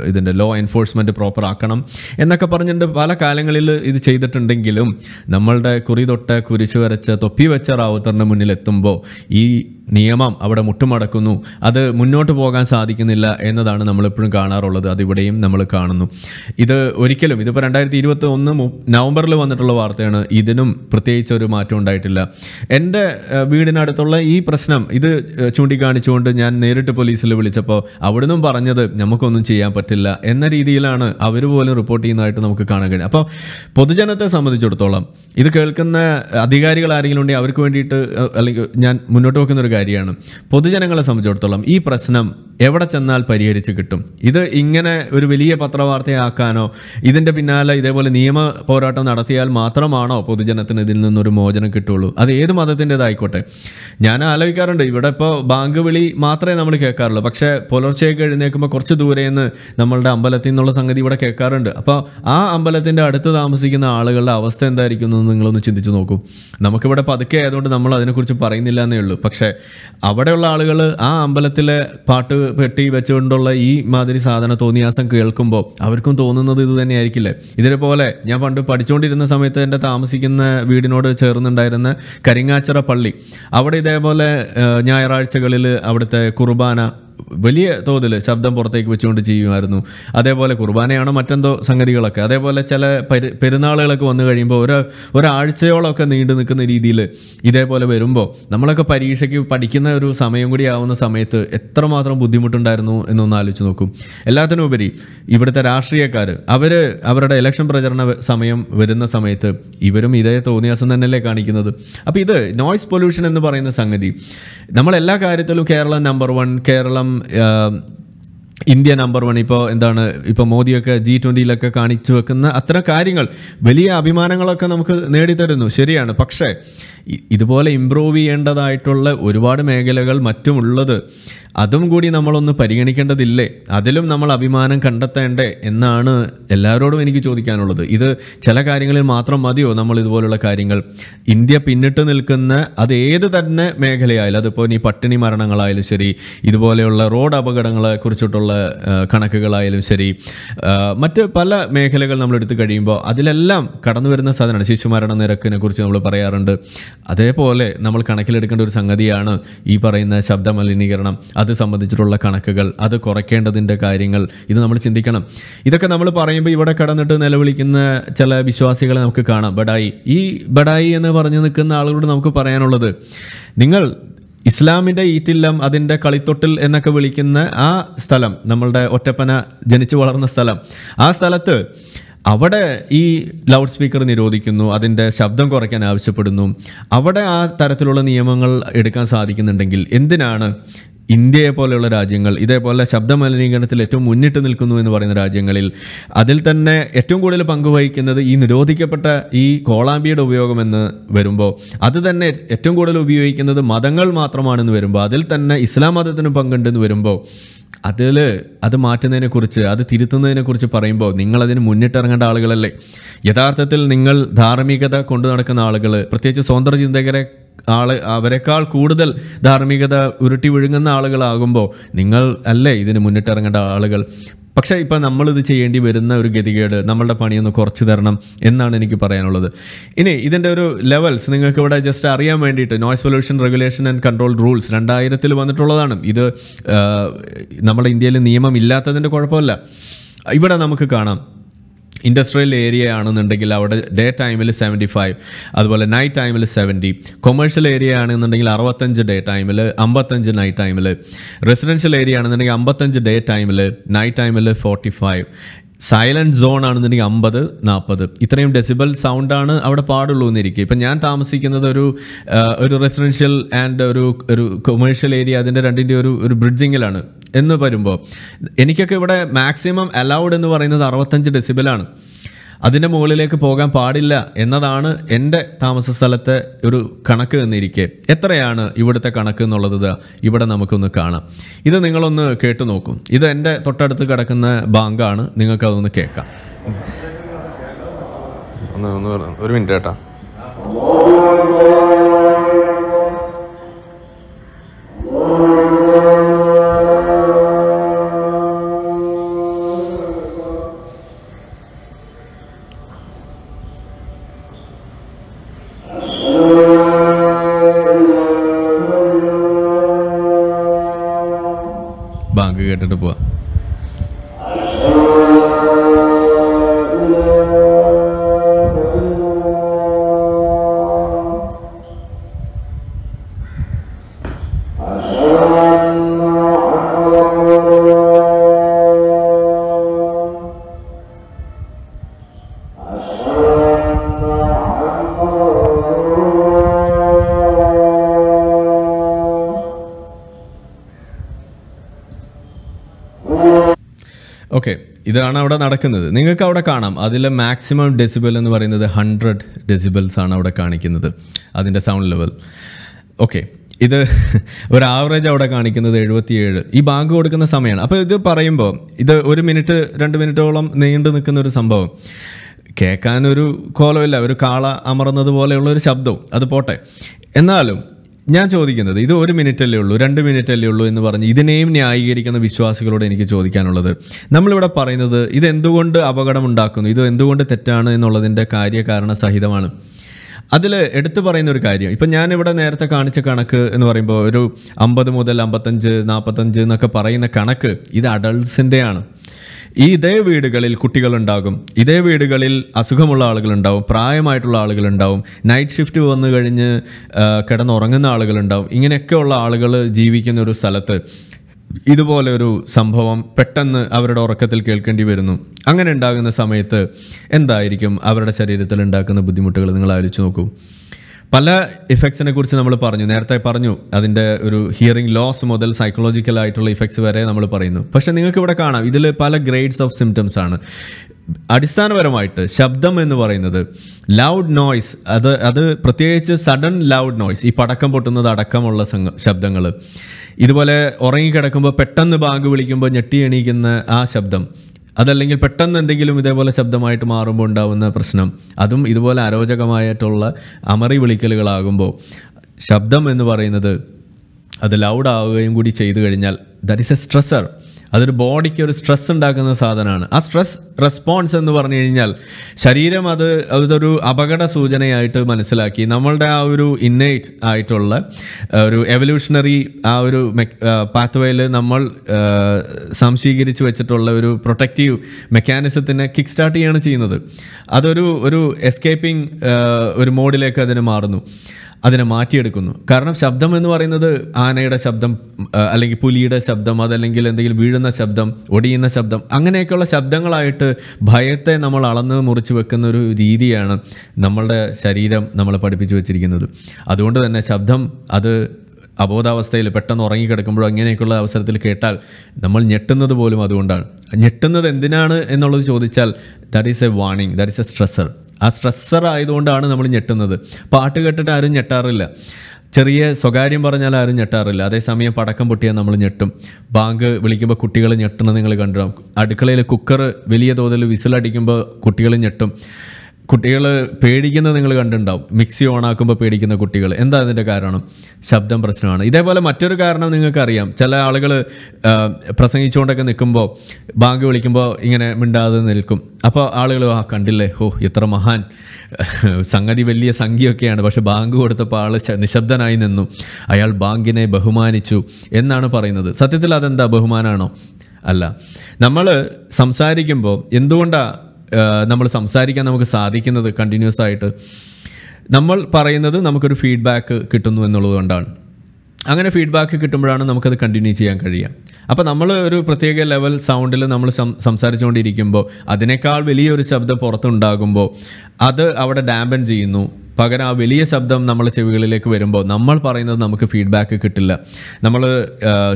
ഇതിന്റെ ലോ എൻഫോഴ്സ്മെന്റ് പ്രോപ്പർ ആക്കണം എന്നൊക്കെ പറഞ്ഞിട്ട് പല കാലങ്ങളിൽ ഇത് ചെയ്തിട്ടുണ്ടെങ്കിലും നമ്മളുടെ കുറി തൊട്ട് കുരിശു വരച്ച തൊപ്പി വെച്ച റാവുത്തറിന്റെ മുന്നിൽ എത്തുമ്പോൾ ഈ നിയമം അവിടെ മുട്ടുമടക്കുന്നു. അത് മുന്നോട്ട് പോകാൻ സാധിക്കുന്നില്ല എന്നതാണ് നമ്മളെപ്പോഴും കാണാറുള്ളത്. അതിവിടെയും നമ്മൾ കാണുന്നു. ഇത് ഒരിക്കലും ഇതിപ്പോൾ രണ്ടായിരത്തി ഇരുപത്തി ഒന്ന് നവംബറിൽ വന്നിട്ടുള്ള വാർത്തയാണ്. ഇതിനും പ്രത്യേകിച്ച് ഒരു മാറ്റം ഉണ്ടായിട്ടില്ല. എന്റെ വീടിനടുത്തുള്ള ഈ പ്രശ്നം ഇത് ചൂണ്ടിക്കാണിച്ചുകൊണ്ട് ഞാൻ നേരിട്ട് പോലീസിൽ വിളിച്ചപ്പോൾ അവിടുന്നും പറഞ്ഞത് നമുക്കൊന്നും ചെയ്യാൻ പറ്റില്ല എന്ന രീതിയിലാണ് അവർ പോലും റിപ്പോർട്ട് ചെയ്യുന്നതായിട്ട് നമുക്ക് കാണാൻ കഴിയും അപ്പോൾ പൊതുജനത്തെ സംബന്ധിച്ചിടത്തോളം ഇത് കേൾക്കുന്ന അധികാരികൾ ആരെങ്കിലും ഉണ്ടെങ്കിൽ അവർക്ക് വേണ്ടിയിട്ട് അല്ലെങ്കിൽ ഞാൻ മുന്നോട്ട് വെക്കുന്ന ഒരു കാര്യമാണ്. പൊതുജനങ്ങളെ സംബന്ധിച്ചിടത്തോളം ഈ പ്രശ്നം എവിടെ ചെന്നാൽ പരിഹരിച്ച് കിട്ടും. ഇത് ഇങ്ങനെ ഒരു വലിയ പത്രവാർത്തയാക്കാനോ ഇതിന്റെ പിന്നാലെ ഇതേപോലെ നിയമ പോരാട്ടം നടത്തിയാൽ മാത്രമാണോ പൊതുജനത്തിന് ഇതിൽ നിന്നൊരു മോചനം കിട്ടുള്ളൂ? അത് ഏത് മതത്തിന്റെതായിക്കോട്ടെ. ഞാൻ ആലോചിക്കാറുണ്ട് ഇവിടെ ഇപ്പോൾ ബാങ്ക് വിളി മാത്രമേ നമ്മൾ കേൾക്കാറുള്ളൂ. പക്ഷേ പുലർച്ചെ എഴുന്നേൽക്കുമ്പോൾ കുറച്ച് ദൂരെ നിന്ന് നമ്മളുടെ അമ്പലത്തിൽ നിന്നുള്ള സംഗതി ഇവിടെ കേൾക്കാറുണ്ട്. അപ്പോൾ ആ അമ്പലത്തിന്റെ അടുത്ത് താമസിക്കുന്ന ആളുകളുടെ അവസ്ഥ എന്തായിരിക്കും എന്ന് നിങ്ങളൊന്ന് ചിന്തിച്ച് നോക്കൂ. നമുക്കിവിടെ പതുക്കെ ആയതുകൊണ്ട് നമ്മൾ അതിനെക്കുറിച്ച് പറയുന്നില്ല എന്നേ ഉള്ളൂ. പക്ഷേ അവിടെയുള്ള ആളുകൾ ആ അമ്പലത്തിലെ പാട്ട് പെട്ടി വെച്ചുകൊണ്ടുള്ള ഈ മാതിരി സാധന തോന്നിയാസം കേൾക്കുമ്പോൾ അവർക്കും തോന്നുന്നത് ഇത് തന്നെയായിരിക്കില്ലേ? ഇതേപോലെ ഞാൻ പണ്ട് പഠിച്ചുകൊണ്ടിരുന്ന സമയത്ത് എന്റെ താമസിക്കുന്ന വീടിനോട് ചേർന്നുണ്ടായിരുന്ന കരിങ്ങാച്ചിറ പള്ളി. അവിടെ ഇതേപോലെ ഞായറാഴ്ചകളിൽ അവിടുത്തെ കുർബാന വലിയ തോതിൽ ശബ്ദം പുറത്തേക്ക് വെച്ചുകൊണ്ട് ചെയ്യുമായിരുന്നു. അതേപോലെ കുർബാനയാണോ മറ്റെന്തോ സംഗതികളൊക്കെ. അതേപോലെ ചില പരി പെരുന്നാളുകളൊക്കെ വന്നു കഴിയുമ്പോൾ ഒരു ഒരാഴ്ചയോളമൊക്കെ നീണ്ടു നിൽക്കുന്ന രീതിയിൽ ഇതേപോലെ വരുമ്പോൾ നമ്മളൊക്കെ പരീക്ഷയ്ക്ക് പഠിക്കുന്ന ഒരു സമയം കൂടി ആവുന്ന സമയത്ത് എത്രമാത്രം ബുദ്ധിമുട്ടുണ്ടായിരുന്നു എന്നൊന്ന് ആലോചിച്ച് നോക്കും. എല്ലാത്തിനുപരി ഇവിടുത്തെ രാഷ്ട്രീയക്കാർ അവർ അവരുടെ ഇലക്ഷൻ പ്രചരണ സമയം വരുന്ന സമയത്ത് ഇവരും ഇതേ തോന്നിയാസം തന്നെയല്ലേ കാണിക്കുന്നത്. അപ്പോൾ ഇത് നോയ്സ് പൊല്യൂഷൻ എന്ന് പറയുന്ന സംഗതി. നമ്മൾ എല്ലാ കാര്യത്തിലും Keralam number one Keralam India number one ഇപ്പോൾ എന്താണ് ഇപ്പോൾ മോദിയൊക്കെ ജി ട്വന്റിയിലൊക്കെ കാണിച്ചു വെക്കുന്ന അത്തരം കാര്യങ്ങൾ വലിയ അഭിമാനങ്ങളൊക്കെ നമുക്ക് നേടിത്തരുന്നു. ശരിയാണ്. പക്ഷേ ഇതുപോലെ ഇമ്പ്രൂവ് ചെയ്യേണ്ടതായിട്ടുള്ള ഒരുപാട് മേഖലകൾ മറ്റുമുള്ളത് അതും കൂടി നമ്മളൊന്ന് പരിഗണിക്കേണ്ടതില്ലേ? അതിലും നമ്മൾ അഭിമാനം കണ്ടെത്തേണ്ടേ എന്നാണ് എല്ലാവരോടും എനിക്ക് ചോദിക്കാനുള്ളത്. ഇത് ചില കാര്യങ്ങളിൽ മാത്രം മതിയോ നമ്മൾ ഇതുപോലുള്ള കാര്യങ്ങൾ? ഇന്ത്യ പിന്നിട്ട് നിൽക്കുന്ന അത് ഏത് തന്നെ മേഖലയായാലും അതിപ്പോൾ ഇനി പട്ടിണി മരണങ്ങളായാലും ശരി ഇതുപോലെയുള്ള റോഡ് അപകടങ്ങളെ കുറിച്ചിട്ടുള്ള കണക്കുകളായാലും ശരി മറ്റ് പല മേഖലകൾ നമ്മൾ എടുത്തു കഴിയുമ്പോൾ അതിലെല്ലാം കടന്നു വരുന്ന സാധനമാണ് ശിശുമരണ നിരക്കിനെ കുറിച്ച് നമ്മൾ പറയാറുണ്ട്. അതേപോലെ നമ്മൾ കണക്കിലെടുക്കേണ്ട ഒരു സംഗതിയാണ് ഈ പറയുന്ന ശബ്ദ മലിനീകരണം അത് സംബന്ധിച്ചിട്ടുള്ള കണക്കുകൾ അത് കുറയ്ക്കേണ്ടതിന്റെ കാര്യങ്ങൾ. ഇത് നമ്മൾ ചിന്തിക്കണം. ഇതൊക്കെ നമ്മൾ പറയുമ്പോൾ ഇവിടെ കടന്നിട്ട് നിലവിളിക്കുന്ന ചില വിശ്വാസികളെ നമുക്ക് കാണാം. ബഡായി. ഈ ബഡായി എന്ന് പറഞ്ഞു നിൽക്കുന്ന ആളുകളോട് നമുക്ക് പറയാനുള്ളത് നിങ്ങൾ ഇസ്ലാമിന്റെ ഈറ്റില്ലം അതിന്റെ കളിത്തൊട്ടിൽ എന്നൊക്കെ വിളിക്കുന്ന ആ സ്ഥലം നമ്മളുടെ ഒറ്റപ്പന ജനിച്ചു വളർന്ന സ്ഥലം ആ സ്ഥലത്ത് അവിടെ ഈ ലൗഡ് സ്പീക്കർ നിരോധിക്കുന്നു അതിന്റെ ശബ്ദം കുറയ്ക്കാൻ ആവശ്യപ്പെടുന്നു. അവിടെ ആ തരത്തിലുള്ള നിയമങ്ങൾ എടുക്കാൻ സാധിക്കുന്നുണ്ടെങ്കിൽ എന്തിനാണ് ഇന്ത്യയെ പോലെയുള്ള രാജ്യങ്ങൾ ഇതേപോലെ ശബ്ദ മലിനീകരണത്തിൽ ഏറ്റവും മുന്നിട്ട് നിൽക്കുന്നു എന്ന് പറയുന്ന രാജ്യങ്ങളിൽ അതിൽ തന്നെ ഏറ്റവും കൂടുതൽ പങ്കുവഹിക്കുന്നത് ഈ നിരോധിക്കപ്പെട്ട ഈ കോളാമ്പിയുടെ ഉപയോഗമെന്ന് വരുമ്പോൾ അത് തന്നെ ഏറ്റവും കൂടുതൽ ഉപയോഗിക്കുന്നത് മതങ്ങൾ മാത്രമാണെന്ന് വരുമ്പോൾ അതിൽ തന്നെ ഇസ്ലാം മതത്തിന് പങ്കുണ്ടെന്ന് വരുമ്പോൾ അതിൽ അത് മാറ്റുന്നതിനെക്കുറിച്ച് അത് തിരുത്തുന്നതിനെക്കുറിച്ച് പറയുമ്പോൾ നിങ്ങളതിന് മുന്നിട്ടിറങ്ങേണ്ട ആളുകളല്ലേ? യഥാർത്ഥത്തിൽ നിങ്ങൾ ധാർമ്മികത കൊണ്ടു നടക്കുന്ന ആളുകൾ പ്രത്യേകിച്ച് സ്വതന്ത്ര ചിന്തകരെ ആൾ അവരെക്കാൾ കൂടുതൽ ധാർമ്മികത ഉരുട്ടി വിഴുങ്ങുന്ന ആളുകളാകുമ്പോൾ നിങ്ങൾ അല്ലേ ഇതിന് മുന്നിട്ടിറങ്ങേണ്ട ആളുകൾ? പക്ഷേ ഇപ്പം നമ്മളിത് ചെയ്യേണ്ടി വരുന്ന ഒരു ഗതികേട് നമ്മളുടെ പണിയൊന്ന് കുറച്ച് തരണം എന്നാണ് എനിക്ക് പറയാനുള്ളത്. ഇനി ഇതിന്റെ ഒരു ലെവൽസ് നിങ്ങൾക്ക് ഇവിടെ ജസ്റ്റ് അറിയാൻ വേണ്ടിയിട്ട് noise pollution regulation and control rules രണ്ടായിരത്തിൽ വന്നിട്ടുള്ളതാണ്. ഇത് നമ്മുടെ ഇന്ത്യയിൽ നിയമം ഇല്ലാത്തതിന്റെ കുഴപ്പമല്ല. ഇവിടെ നമുക്ക് കാണാം. ഇൻഡസ്ട്രിയൽ ഏരിയ ആണെന്നുണ്ടെങ്കിൽ അവിടെ ഡേ ടൈമിൽ സെവന്റി ഫൈവ് അതുപോലെ നൈറ്റ് ടൈമിൽ സെവന്റി കൊമേഴ്ഷ്യൽ ഏരിയ ആണെന്നുണ്ടെങ്കിൽ അറുപത്തഞ്ച് ഡേ ടൈമിൽ അമ്പത്തഞ്ച് നൈറ്റ് ടൈമിൽ റെസിഡൻഷ്യൽ ഏരിയ ആണെന്നുണ്ടെങ്കിൽ അമ്പത്തഞ്ച് ഡേ ടൈമിൽ നൈറ്റ് ടൈമിൽ ഫോർട്ടി ഫൈവ് സൈലന്റ് സോൺ ആണെന്നുണ്ടെങ്കിൽ അമ്പത് നാൽപ്പത് ഇത്രയും ഡെസിബൽ സൗണ്ടാണ് അവിടെ പാടുള്ളൂ എന്നിരിക്കും. ഇപ്പം ഞാൻ താമസിക്കുന്നത് ഒരു ഒരു റെസിഡൻഷ്യൽ ആൻഡ് ഒരു ഒരു കൊമേഴ്ഷ്യൽ ഏരിയ അതിന്റെ രണ്ടിന്റെ ഒരു ഒരു ബ്രിഡ്ജിങ്ങിലാണ് എന്ന് വരുമ്പോൾ എനിക്കൊക്കെ ഇവിടെ മാക്സിമം അലൗഡ് എന്ന് പറയുന്നത് അറുപത്തഞ്ച് ഡെസിബലാണ് അതിന്റെ മുകളിലേക്ക് പോകാൻ പാടില്ല എന്നതാണ് എന്റെ താമസ സ്ഥലത്തെ ഒരു കണക്ക് എന്നിരിക്കെ. എത്രയാണ് ഇവിടുത്തെ കണക്ക് എന്നുള്ളത് ഇവിടെ നമുക്കൊന്ന് കാണാം. ഇത് നിങ്ങളൊന്ന് കേട്ടു നോക്കും. ഇത് എന്റെ തൊട്ടടുത്ത് കിടക്കുന്ന ബാങ്കാണ്. നിങ്ങൾക്ക് അതൊന്ന് കേൾക്കാം. ഒരു മിനിറ്റ് കേട്ടാ. ഇതാണ് അവിടെ നടക്കുന്നത്. നിങ്ങൾക്ക് അവിടെ കാണാം. അതിലെ മാക്സിമം ഡെസിബൽ എന്ന് പറയുന്നത് ഹൺഡ്രഡ് ഡെസിബൽസ് ആണ് അവിടെ കാണിക്കുന്നത്. അതിന്റെ സൗണ്ട് ലെവൽ ഓക്കെ ഇത് ഒരു ആവറേജ് അവിടെ കാണിക്കുന്നത് എഴുപത്തിയേഴ്. ഈ ബാങ്ക് കൊടുക്കുന്ന സമയമാണ്. അപ്പോൾ ഇത് പറയുമ്പോൾ ഇത് ഒരു മിനിറ്റ് രണ്ട് മിനിറ്റോളം നീണ്ടു നിൽക്കുന്ന ഒരു സംഭവം. കേൾക്കാനൊരു കോലമില്ല. ഒരു കാള അമർന്നത് ഒരു ശബ്ദവും. അത് പോട്ടെ. എന്നാലും ഞാൻ ചോദിക്കുന്നത് ഇത് ഒരു മിനിറ്റ് അല്ലേ ഉള്ളൂ രണ്ട് മിനിറ്റ് അല്ലേ ഉള്ളൂ എന്ന് പറഞ്ഞ് ഇതിനെയും ന്യായീകരിക്കുന്ന വിശ്വാസികളോട് എനിക്ക് ചോദിക്കാനുള്ളത്. നമ്മളിവിടെ പറയുന്നത് ഇത് എന്തുകൊണ്ട് അപകടമുണ്ടാക്കുന്നു ഇത് എന്തുകൊണ്ട് തെറ്റാണ് എന്നുള്ളതിന്റെ കാര്യകാരണ സഹിതമാണ്. അതിൽ എടുത്തു പറയുന്ന ഒരു കാര്യം ഇപ്പം ഞാനിവിടെ നേരത്തെ കാണിച്ച കണക്ക് എന്ന് പറയുമ്പോൾ ഒരു അമ്പത് മുതൽ അമ്പത്തഞ്ച് നാൽപ്പത്തഞ്ച് എന്നൊക്കെ പറയുന്ന കണക്ക് ഇത് അഡൾട്ട്സിന്റെയാണ് ഈ ഇതേ വീടുകളിൽ കുട്ടികളുണ്ടാകും. ഇതേ വീടുകളിൽ അസുഖമുള്ള ആളുകളുണ്ടാവും. പ്രായമായിട്ടുള്ള ആളുകളുണ്ടാവും. നൈറ്റ് ഷിഫ്റ്റ് വന്നു കഴിഞ്ഞ് കിടന്നുറങ്ങുന്ന ആളുകളുണ്ടാവും. ഇങ്ങനെയൊക്കെയുള്ള ആളുകൾ ജീവിക്കുന്ന ഒരു സ്ഥലത്ത് ഇതുപോലെ ഒരു സംഭവം പെട്ടെന്ന് അവരുടെ ഉറക്കത്തിൽ കേൾക്കേണ്ടി വരുന്നു. അങ്ങനെ ഉണ്ടാകുന്ന സമയത്ത് എന്തായിരിക്കും അവരുടെ ശരീരത്തിൽ ഉണ്ടാക്കുന്ന ബുദ്ധിമുട്ടുകൾ? നിങ്ങൾ ആലോചിച്ച് നോക്കൂ. പല ഇഫക്ട്സിനെ കുറിച്ച് നമ്മൾ പറഞ്ഞു. നേരത്തെ പറഞ്ഞു അതിന്റെ ഒരു ഹിയറിംഗ് ലോസ് മുതൽ സൈക്കോളജിക്കൽ ആയിട്ടുള്ള ഇഫക്ട്സ് വരെ നമ്മൾ പറയുന്നു. പക്ഷെ നിങ്ങൾക്ക് ഇവിടെ കാണാം ഇതിൽ പല ഗ്രേഡ്സ് ഓഫ് സിംറ്റംസ് ആണ്. അടിസ്ഥാനപരമായിട്ട് ശബ്ദം എന്ന് പറയുന്നത് ലൗഡ് നോയ്സ് അത് അത് പ്രത്യേകിച്ച് സഡൻ ലൗഡ് നോയ്സ് ഈ പടക്കം പൊട്ടുന്നത് അടക്കമുള്ള ശബ്ദങ്ങൾ ഇതുപോലെ ഉറങ്ങിക്കിടക്കുമ്പോൾ പെട്ടെന്ന് ബാങ്ക് വിളിക്കുമ്പോൾ ഞെട്ടി എണീക്കുന്ന ആ ശബ്ദം. അതല്ലെങ്കിൽ പെട്ടെന്ന് എന്തെങ്കിലും ഇതേപോലെ ശബ്ദമായിട്ട് മാറുമ്പോൾ ഉണ്ടാവുന്ന പ്രശ്നം. അതും ഇതുപോലെ അരോചകമായിട്ടുള്ള അമറി വിളിക്കലുകളാകുമ്പോൾ ശബ്ദം എന്ന് പറയുന്നത് അത് ലൗഡ് ആവുകയും കൂടി ചെയ്തു കഴിഞ്ഞാൽ ദറ്റ് ഇസ് എ സ്ട്രെസ്സർ അതൊരു ബോഡിക്ക് ഒരു സ്ട്രെസ് ഉണ്ടാക്കുന്ന സാധനമാണ്. ആ സ്ട്രെസ് റെസ്പോൺസ് എന്ന് പറഞ്ഞു കഴിഞ്ഞാൽ ശരീരം അത് അതൊരു അപകട സൂചനയായിട്ട് മനസ്സിലാക്കി. നമ്മളുടെ ആ ഒരു ഇന്നേറ്റ് ആയിട്ടുള്ള ഒരു എവല്യൂഷണറി ആ ഒരു പാത്വേയിൽ നമ്മൾ സംശീകരിച്ച് വെച്ചിട്ടുള്ള ഒരു പ്രൊട്ടക്റ്റീവ് മെക്കാനിസത്തിനെ കിക്ക് സ്റ്റാർട്ട് ചെയ്യാണ് ചെയ്യുന്നത്. അതൊരു ഒരു എസ്കേപ്പിംഗ് ഒരു മോഡിലേക്ക് അതിന് മാറുന്നു. അതിനെ മാറ്റിയെടുക്കുന്നു. കാരണം ശബ്ദം എന്ന് പറയുന്നത് ആനയുടെ ശബ്ദം അല്ലെങ്കിൽ പുലിയുടെ ശബ്ദം അതല്ലെങ്കിൽ എന്തെങ്കിലും വീഴുന്ന ശബ്ദം ഒടിയുന്ന ശബ്ദം അങ്ങനെയൊക്കെയുള്ള ശബ്ദങ്ങളായിട്ട് ഭയത്തെ നമ്മൾ അളന്ന് മുറിച്ച് വെക്കുന്ന ഒരു രീതിയാണ് നമ്മളുടെ ശരീരം നമ്മളെ പഠിപ്പിച്ചു വെച്ചിരിക്കുന്നത്. അതുകൊണ്ട് തന്നെ ശബ്ദം അത് അബോധാവസ്ഥയിൽ പെട്ടെന്ന് ഉറങ്ങിക്കിടക്കുമ്പോഴോ അങ്ങനെയൊക്കെയുള്ള അവസരത്തിൽ കേട്ടാൽ നമ്മൾ ഞെട്ടുന്നത് പോലും അതുകൊണ്ടാണ്. ഞെട്ടുന്നത് എന്തിനാണ് എന്നുള്ളത് ചോദിച്ചാൽ that is a warning that is a stressor ആ സ്ട്രെസ്സർ ആയതുകൊണ്ടാണ് നമ്മൾ ഞെട്ടുന്നത്. പാട്ട് കേട്ടിട്ട് ആരും ഞെട്ടാറില്ല. ചെറിയ സ്വകാര്യം പറഞ്ഞാൽ ആരും ഞെട്ടാറില്ല. അതേസമയം പടക്കം പൊട്ടിയാൽ നമ്മൾ ഞെട്ടും. ബാങ്ക് വിളിക്കുമ്പോൾ കുട്ടികൾ ഞെട്ടണം നിങ്ങൾ കണ്ടിടാം അടുക്കളയിൽ കുക്കർ വലിയ തോതിൽ വിസിലടിക്കുമ്പോൾ കുട്ടികൾ ഞെട്ടും. കുട്ടികൾ പേടിക്കുന്നത് നിങ്ങൾ കണ്ടിട്ടുണ്ടാവും. മിക്സി ഓണാക്കുമ്പോൾ പേടിക്കുന്ന കുട്ടികൾ എന്താ അതിന്റെ കാരണം? ശബ്ദം പ്രശ്നമാണ്. ഇതേപോലെ മറ്റൊരു കാരണം നിങ്ങൾക്കറിയാം. ചില ആളുകൾ പ്രസംഗിച്ചുകൊണ്ടൊക്കെ നിൽക്കുമ്പോൾ ബാങ്ക് വിളിക്കുമ്പോൾ ഇങ്ങനെ മിണ്ടാതെ നിൽക്കും. അപ്പോൾ ആളുകൾ ആ കണ്ടില്ലേ? ഓ ഇത്ര മഹാൻ. സംഗതി വലിയ സംഖ്യയൊക്കെയാണ്. പക്ഷെ ബാങ്ക് കൊടുത്തപ്പോൾ ആൾ നിശബ്ദനായി നിന്നു. അയാൾ ബാങ്കിനെ ബഹുമാനിച്ചു എന്നാണ് പറയുന്നത്. സത്യത്തിൽ അതെന്താ? ബഹുമാനാണോ? അല്ല. നമ്മൾ സംസാരിക്കുമ്പോൾ എന്തുകൊണ്ടാണ് നമ്മൾ സംസാരിക്കാൻ നമുക്ക് സാധിക്കുന്നത് കണ്ടിന്യൂസ് ആയിട്ട് നമ്മൾ പറയുന്നത് നമുക്കൊരു ഫീഡ്ബാക്ക് കിട്ടുന്നു എന്നുള്ളതുകൊണ്ടാണ് അങ്ങനെ ഫീഡ്ബാക്ക് കിട്ടുമ്പോഴാണ് നമുക്കത് കണ്ടിന്യൂ ചെയ്യാൻ കഴിയുക. അപ്പോൾ നമ്മൾ ഒരു പ്രത്യേക ലെവൽ സൗണ്ടിൽ നമ്മൾ സംസാരിച്ചുകൊണ്ടിരിക്കുമ്പോൾ അതിനേക്കാൾ വലിയൊരു ശബ്ദം പുറത്തുണ്ടാകുമ്പോൾ അത് അവിടെ ഡാമ്പൻ ചെയ്യുന്നു. പകരം ആ വലിയ ശബ്ദം നമ്മൾ ചെവികളിലേക്ക് വരുമ്പോൾ നമ്മൾ പറയുന്നത് നമുക്ക് ഫീഡ്ബാക്ക് കിട്ടില്ല. നമ്മൾ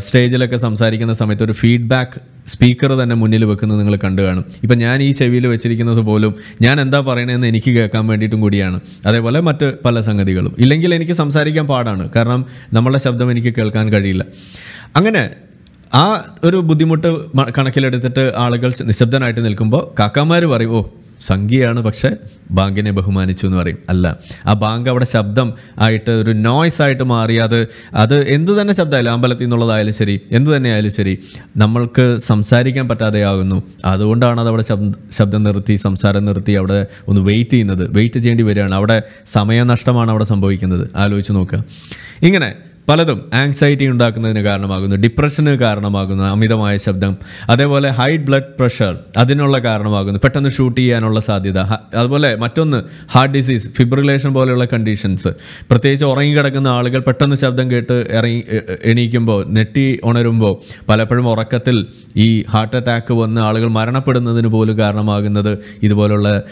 സ്റ്റേജിലൊക്കെ സംസാരിക്കുന്ന സമയത്ത് ഒരു ഫീഡ്ബാക്ക് സ്പീക്കർ തന്നെ മുന്നിൽ വെക്കുന്നത് നിങ്ങൾ കണ്ടു കാണും. ഇപ്പം ഞാൻ ഈ ചെവിയിൽ വെച്ചിരിക്കുന്നത് പോലും ഞാൻ എന്താ പറയണതെന്ന് എനിക്ക് കേൾക്കാൻ വേണ്ടിയിട്ടും കൂടിയാണ്. അതേപോലെ മറ്റ് പല സംഗതികളും. ഇല്ലെങ്കിൽ എനിക്ക് സംസാരിക്കാൻ പാടാണ്. കാരണം നമ്മളുടെ ശബ്ദം എനിക്ക് കേൾക്കാൻ കഴിയില്ല. അങ്ങനെ ആ ഒരു ബുദ്ധിമുട്ട് കണക്കിലെടുത്തിട്ട് ആളുകൾ നിശബ്ദനായിട്ട് നിൽക്കുമ്പോൾ കാക്കാമാർ പറയും ഓ സംഖ്യയാണ് പക്ഷേ ബാങ്കിനെ ബഹുമാനിച്ചു എന്ന് പറയും. അല്ല ആ ബാങ്ക് അവിടെ ശബ്ദം ആയിട്ട് ഒരു നോയ്സ് ആയിട്ട് മാറി. അത് അത് എന്ത് തന്നെ ശബ്ദമായാലും അമ്പലത്തിൽ നിന്നുള്ളതായാലും ശരി എന്ത് തന്നെ ആയാലും ശരി നമ്മൾക്ക് സംസാരിക്കാൻ പറ്റാതെയാകുന്നു അതുകൊണ്ടാണ് അത് അവിടെ ശബ്ദം നിർത്തി സംസാരം നിർത്തി അവിടെ ഒന്ന് വെയിറ്റ് ചെയ്യുന്നത്. വെയിറ്റ് ചെയ്യേണ്ടി വരികയാണ്. അവിടെ സമയനഷ്ടമാണ് അവിടെ സംഭവിക്കുന്നത്. ആലോചിച്ച് നോക്കുക. ഇങ്ങനെ പലതും ആങ്സൈറ്റി ഉണ്ടാക്കുന്നതിന് കാരണമാകുന്നു ഡിപ്രഷന് കാരണമാകുന്നു അമിതമായ ശബ്ദം അതേപോലെ ഹൈ ബ്ലഡ് പ്രഷർ അതിനുള്ള കാരണമാകുന്നു പെട്ടെന്ന് ഷൂട്ട് ചെയ്യാനുള്ള സാധ്യത അതുപോലെ മറ്റൊന്ന് ഹാർട്ട് ഡിസീസ് ഫിബ്രിലേഷൻ പോലെയുള്ള കണ്ടീഷൻസ് പ്രത്യേകിച്ച് ഉറങ്ങിക്കിടക്കുന്ന ആളുകൾ പെട്ടെന്ന് ശബ്ദം കേട്ട് ഇറങ്ങി എണീക്കുമ്പോൾ നെറ്റി ഉണരുമ്പോൾ പലപ്പോഴും ഉറക്കത്തിൽ ഈ ഹാർട്ട് അറ്റാക്ക് വന്ന് ആളുകൾ മരണപ്പെടുന്നതിന് പോലും കാരണമാകുന്നത് ഇതുപോലുള്ള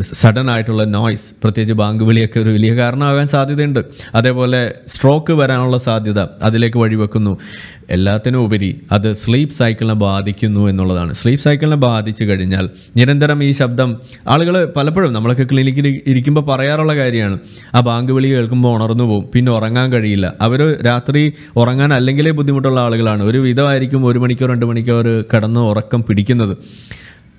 സഡൻ ആയിട്ടുള്ള നോയ്സ് പ്രത്യേകിച്ച് ബാങ്ക് വിളിയൊക്കെ ഒരു വലിയ കാരണമാകാൻ സാധ്യതയുണ്ട്. അതേപോലെ സ്ട്രോക്ക് വരാനുള്ള സാധ്യത അതിലേക്ക് വഴിവെക്കുന്നു. എല്ലാത്തിനും ഉപരി അത് സ്ലീപ്പ് സൈക്കിളിനെ ബാധിക്കുന്നു എന്നുള്ളതാണ്. സ്ലീപ്പ് സൈക്കിളിനെ ബാധിച്ചു കഴിഞ്ഞാൽ നിരന്തരം ഈ ശബ്ദം ആളുകൾ പലപ്പോഴും നമ്മളൊക്കെ ക്ലിനിക്കിൽ ഇരിക്കുമ്പോൾ പറയാറുള്ള കാര്യമാണ്. ആ ബാങ്ക് വിളി കേൾക്കുമ്പോൾ ഉണർന്നു പോകും പിന്നെ ഉറങ്ങാൻ കഴിയില്ല. അവർ രാത്രി ഉറങ്ങാൻ അല്ലെങ്കിലേ ബുദ്ധിമുട്ടുള്ള ആളുകളാണ്. ഒരു വിധമായിരിക്കും ഒരു മണിക്കൂർ രണ്ട് മണിക്കൂർ കിടന്ന് ഉറക്കം പിടിക്കുന്നത്.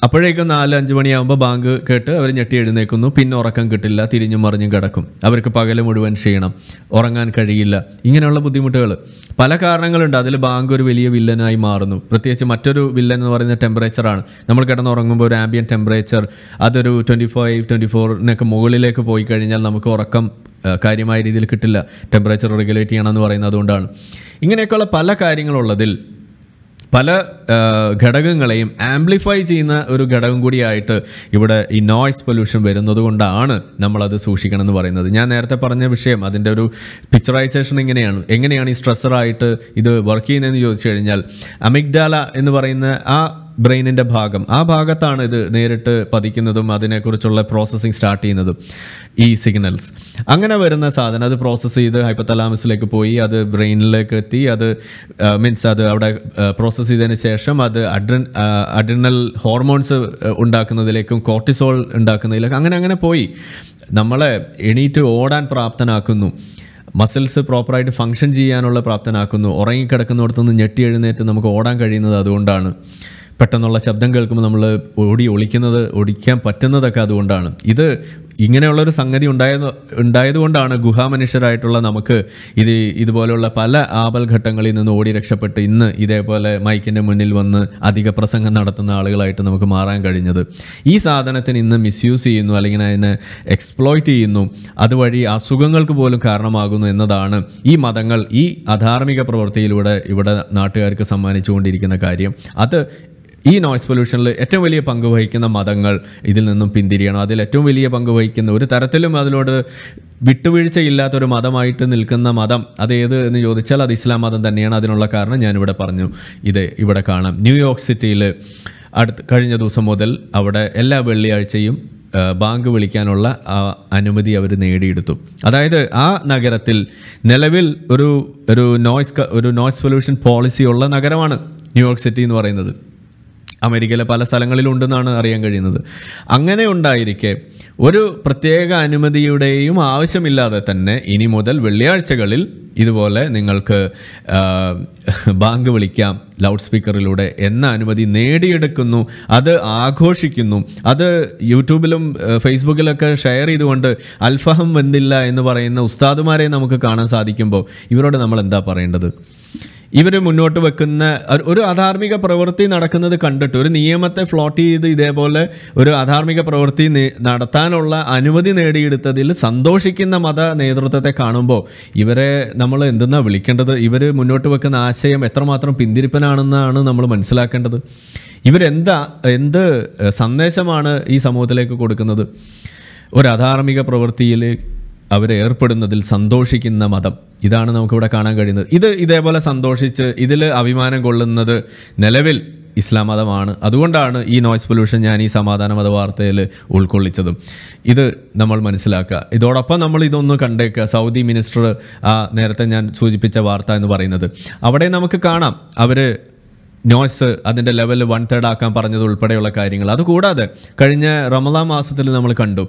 അപ്പോഴേക്കും നാല് അഞ്ച് മണിയാകുമ്പോൾ ബാങ്ക് കേട്ട് അവർ ഞെട്ടി എഴുന്നേക്കുന്നു. പിന്നെ ഉറക്കം കിട്ടില്ല തിരിഞ്ഞും മറിഞ്ഞും കിടക്കും. അവർക്ക് പകൽ മുഴുവൻ ക്ഷീണം. ഉറങ്ങാൻ കഴിയില്ല. ഇങ്ങനെയുള്ള ബുദ്ധിമുട്ടുകൾ പല കാരണങ്ങളുണ്ട്. അതിൽ ബാങ്ക് ഒരു വലിയ വില്ലനായി മാറുന്നു. പ്രത്യേകിച്ച് മറ്റൊരു വില്ലൻ എന്ന് പറയുന്നത് ടെമ്പറേച്ചറാണ് നമ്മൾ കിടന്ന് ഉറങ്ങുമ്പോൾ ഒരു ആംബിയൻ ടെമ്പറേച്ചർ അതൊരു ട്വന്റി ഫൈവ് ട്വന്റി ഫോറിനൊക്കെ മുകളിലേക്ക് പോയി കഴിഞ്ഞാൽ നമുക്ക് ഉറക്കം കാര്യമായ രീതിയിൽ കിട്ടില്ല. ടെമ്പറേച്ചർ റെഗുലേറ്റ് ചെയ്യണമെന്ന് പറയുന്നത് അതുകൊണ്ടാണ് ഇങ്ങനെയൊക്കെയുള്ള പല കാര്യങ്ങളുള്ളതിൽ പല ഘടകങ്ങളെയും ആംപ്ലിഫൈ ചെയ്യുന്ന ഒരു ഘടകം കൂടിയായിട്ട് ഇവിടെ ഈ നോയ്സ് പൊല്യൂഷൻ വരുന്നത് കൊണ്ടാണ് നമ്മളത് സൂക്ഷിക്കണം എന്ന് പറയുന്നത്. ഞാൻ നേരത്തെ പറഞ്ഞ വിഷയം അതിന്റെ ഒരു പിക്ചറൈസേഷൻ എങ്ങനെയാണ് എങ്ങനെയാണ് ഈ സ്ട്രെസ്സറായിട്ട് ഇത് വർക്ക് ചെയ്യുന്നതെന്ന് ചോദിച്ചു കഴിഞ്ഞാൽ അമിഗ്ഡാല എന്ന് പറയുന്ന ആ ബ്രെയിനിന്റെ ഭാഗം. ആ ഭാഗത്താണ് ഇത് നേരിട്ട് പതിക്കുന്നതും അതിനെക്കുറിച്ചുള്ള പ്രോസസ്സിങ് സ്റ്റാർട്ട് ചെയ്യുന്നതും ഈ സിഗ്നൽസ് അങ്ങനെ വരുന്ന സാധനം അത് പ്രോസസ്സ് ചെയ്ത് ഹൈപ്പത്തലാമസിലേക്ക് പോയി അത് ബ്രെയിനിലേക്ക് എത്തി അത് മീൻസ് അത് അവിടെ പ്രോസസ്സ് ചെയ്തതിന് ശേഷം അത് അഡ്രൻ അഡ്രിനൽ ഹോർമോൺസ് ഉണ്ടാക്കുന്നതിലേക്കും കോർട്ടിസോൾ ഉണ്ടാക്കുന്നതിലേക്കും അങ്ങനെ അങ്ങനെ പോയി. നമ്മളെ എണീറ്റ് ഓടാൻ പ്രാപ്തനാക്കുന്നു. മസിൽസ് പ്രോപ്പറായിട്ട് ഫങ്ഷൻ ചെയ്യാനുള്ള പ്രാപ്തനാക്കുന്നു. ഉറങ്ങിക്കിടക്കുന്നിടത്തുനിന്ന് ഞെട്ടി എഴുന്നേറ്റ് നമുക്ക് ഓടാൻ കഴിയുന്നത് അതുകൊണ്ടാണ്. പെട്ടെന്നുള്ള ശബ്ദം കേൾക്കുമ്പോൾ നമ്മൾ ഓടി ഒളിക്കുന്നത് ഒടിക്കാൻ പറ്റുന്നതൊക്കെ അതുകൊണ്ടാണ്. ഇത് ഇങ്ങനെയുള്ളൊരു സംഗതി ഉണ്ടായത് ഉണ്ടായതുകൊണ്ടാണ് ഗുഹാമനുഷ്യരായിട്ടുള്ള നമുക്ക് ഇത് ഇതുപോലെയുള്ള പല ആപൽഘട്ടങ്ങളിൽ നിന്ന് ഓടി രക്ഷപ്പെട്ട് ഇന്ന് ഇതേപോലെ മൈക്കിന്റെ മുന്നിൽ വന്ന് അധിക പ്രസംഗം നടത്തുന്ന ആളുകളായിട്ട് നമുക്ക് മാറാൻ കഴിഞ്ഞത്. ഈ സാധനത്തിന് ഇന്ന് മിസ്യൂസ് ചെയ്യുന്നു അല്ലെങ്കിൽ അതിനെ എക്സ്പ്ലോയിറ്റ് ചെയ്യുന്നു അതുവഴി അസുഖങ്ങൾക്ക് പോലും കാരണമാകുന്നു എന്നതാണ് ഈ മതങ്ങൾ ഈ അധാർമിക പ്രവൃത്തിയിലൂടെ ഇവിടെ നാട്ടുകാർക്ക് സമ്മാനിച്ചുകൊണ്ടിരിക്കുന്ന കാര്യം. അത് ഈ നോയ്സ് പൊല്യൂഷനിൽ ഏറ്റവും വലിയ പങ്ക് വഹിക്കുന്ന മതങ്ങൾ ഇതിൽ നിന്നും പിന്തിരിയണം. അതിൽ ഏറ്റവും വലിയ പങ്ക് വഹിക്കുന്ന ഒരു തരത്തിലും അതിനോട് വിട്ടുവീഴ്ചയില്ലാത്ത ഒരു മതമായിട്ട് നിൽക്കുന്ന മതം അത് ഏത് എന്ന് ചോദിച്ചാൽ അത് ഇസ്ലാം മതം തന്നെയാണ്. അതിനുള്ള കാരണം ഞാനിവിടെ പറഞ്ഞു. ഇത് ഇവിടെ കാണാം. ന്യൂയോർക്ക് സിറ്റിയിൽ അടുത്ത് കഴിഞ്ഞ ദിവസം മുതൽ അവിടെ എല്ലാ വെള്ളിയാഴ്ചയും ബാങ്ക് വിളിക്കാനുള്ള അനുമതി അവർ നേടിയെടുത്തു. അതായത് ആ നഗരത്തിൽ നിലവിൽ ഒരു ഒരു നോയ്സ് ഒരു നോയ്സ് പൊല്യൂഷൻ പോളിസി ഉള്ള നഗരമാണ് ന്യൂയോർക്ക് സിറ്റി എന്ന് പറയുന്നത്. അമേരിക്കയിലെ പല സ്ഥലങ്ങളിലും ഉണ്ടെന്നാണ് അറിയാൻ കഴിയുന്നത്. അങ്ങനെ ഉണ്ടായിരിക്കെ ഒരു പ്രത്യേക അനുമതിയുടെയും ആവശ്യമില്ലാതെ തന്നെ ഇനി മുതൽ വെള്ളിയാഴ്ചകളിൽ ഇതുപോലെ നിങ്ങൾക്ക് ബാങ്ക് വിളിക്കാം ലൗഡ് സ്പീക്കറിലൂടെ എന്ന അനുമതി നേടിയെടുക്കുന്നു. അത് ആഘോഷിക്കുന്നു. അത് യൂട്യൂബിലും ഫേസ്ബുക്കിലൊക്കെ ഷെയർ ചെയ്തുകൊണ്ട് അൽഫഹം വെന്തില്ല എന്ന് പറയുന്ന ഉസ്താദുമാരെ നമുക്ക് കാണാൻ സാധിക്കുമ്പോൾ ഇവരോട് നമ്മൾ എന്താ പറയേണ്ടത്? ഇവർ മുന്നോട്ട് വെക്കുന്ന ഒരു- അധാർമിക പ്രവൃത്തി നടക്കുന്നത് കണ്ടിട്ട് ഒരു നിയമത്തെ ഫ്ലോട്ട് ചെയ്ത് ഇതേപോലെ ഒരു അധാർമിക പ്രവൃത്തി നടത്താനുള്ള അനുമതി നേടിയെടുത്തതിൽ സന്തോഷിക്കുന്ന മത നേതൃത്വത്തെ കാണുമ്പോൾ ഇവരെ നമ്മൾ എന്തെന്നാണ് വിളിക്കേണ്ടത്? ഇവർ മുന്നോട്ട് വെക്കുന്ന ആശയം എത്രമാത്രം പിന്തിരിപ്പനാണെന്നാണ് നമ്മൾ മനസ്സിലാക്കേണ്ടത്. ഇവരെന്താ എന്ത് സന്ദേശമാണ് ഈ സമൂഹത്തിലേക്ക് കൊടുക്കുന്നത്? ഒരു അധാർമിക പ്രവൃത്തിയിൽ അവർ ഏർപ്പെടുന്നതിൽ സന്തോഷിക്കുന്ന മതം. ഇതാണ് നമുക്കിവിടെ കാണാൻ കഴിയുന്നത്. ഇത് ഇതേപോലെ സന്തോഷിച്ച് ഇതിൽ അഭിമാനം കൊള്ളുന്നത് നിലവിൽ ഇസ്ലാം മതമാണ്. അതുകൊണ്ടാണ് ഈ നോയ്സ് പൊല്യൂഷൻ ഞാൻ ഈ സമാധാന മത വാർത്തയിൽ ഉൾക്കൊള്ളിച്ചതും. ഇത് നമ്മൾ മനസ്സിലാക്കുക. ഇതോടൊപ്പം നമ്മൾ ഇതൊന്ന് കണ്ടേക്കുക. സൗദി മിനിസ്റ്റർ നേരത്തെ ഞാൻ സൂചിപ്പിച്ച വാർത്ത എന്ന് പറയുന്നത്. അവിടെ നമുക്ക് കാണാം. അവർ നോയ്സ് അതിന്റെ ലെവൽ വൺ തേർഡ് ആക്കാൻ പറഞ്ഞത് ഉൾപ്പെടെയുള്ള കാര്യങ്ങൾ. അതുകൂടാതെ കഴിഞ്ഞ റമദാ മാസത്തിൽ നമ്മൾ കണ്ടു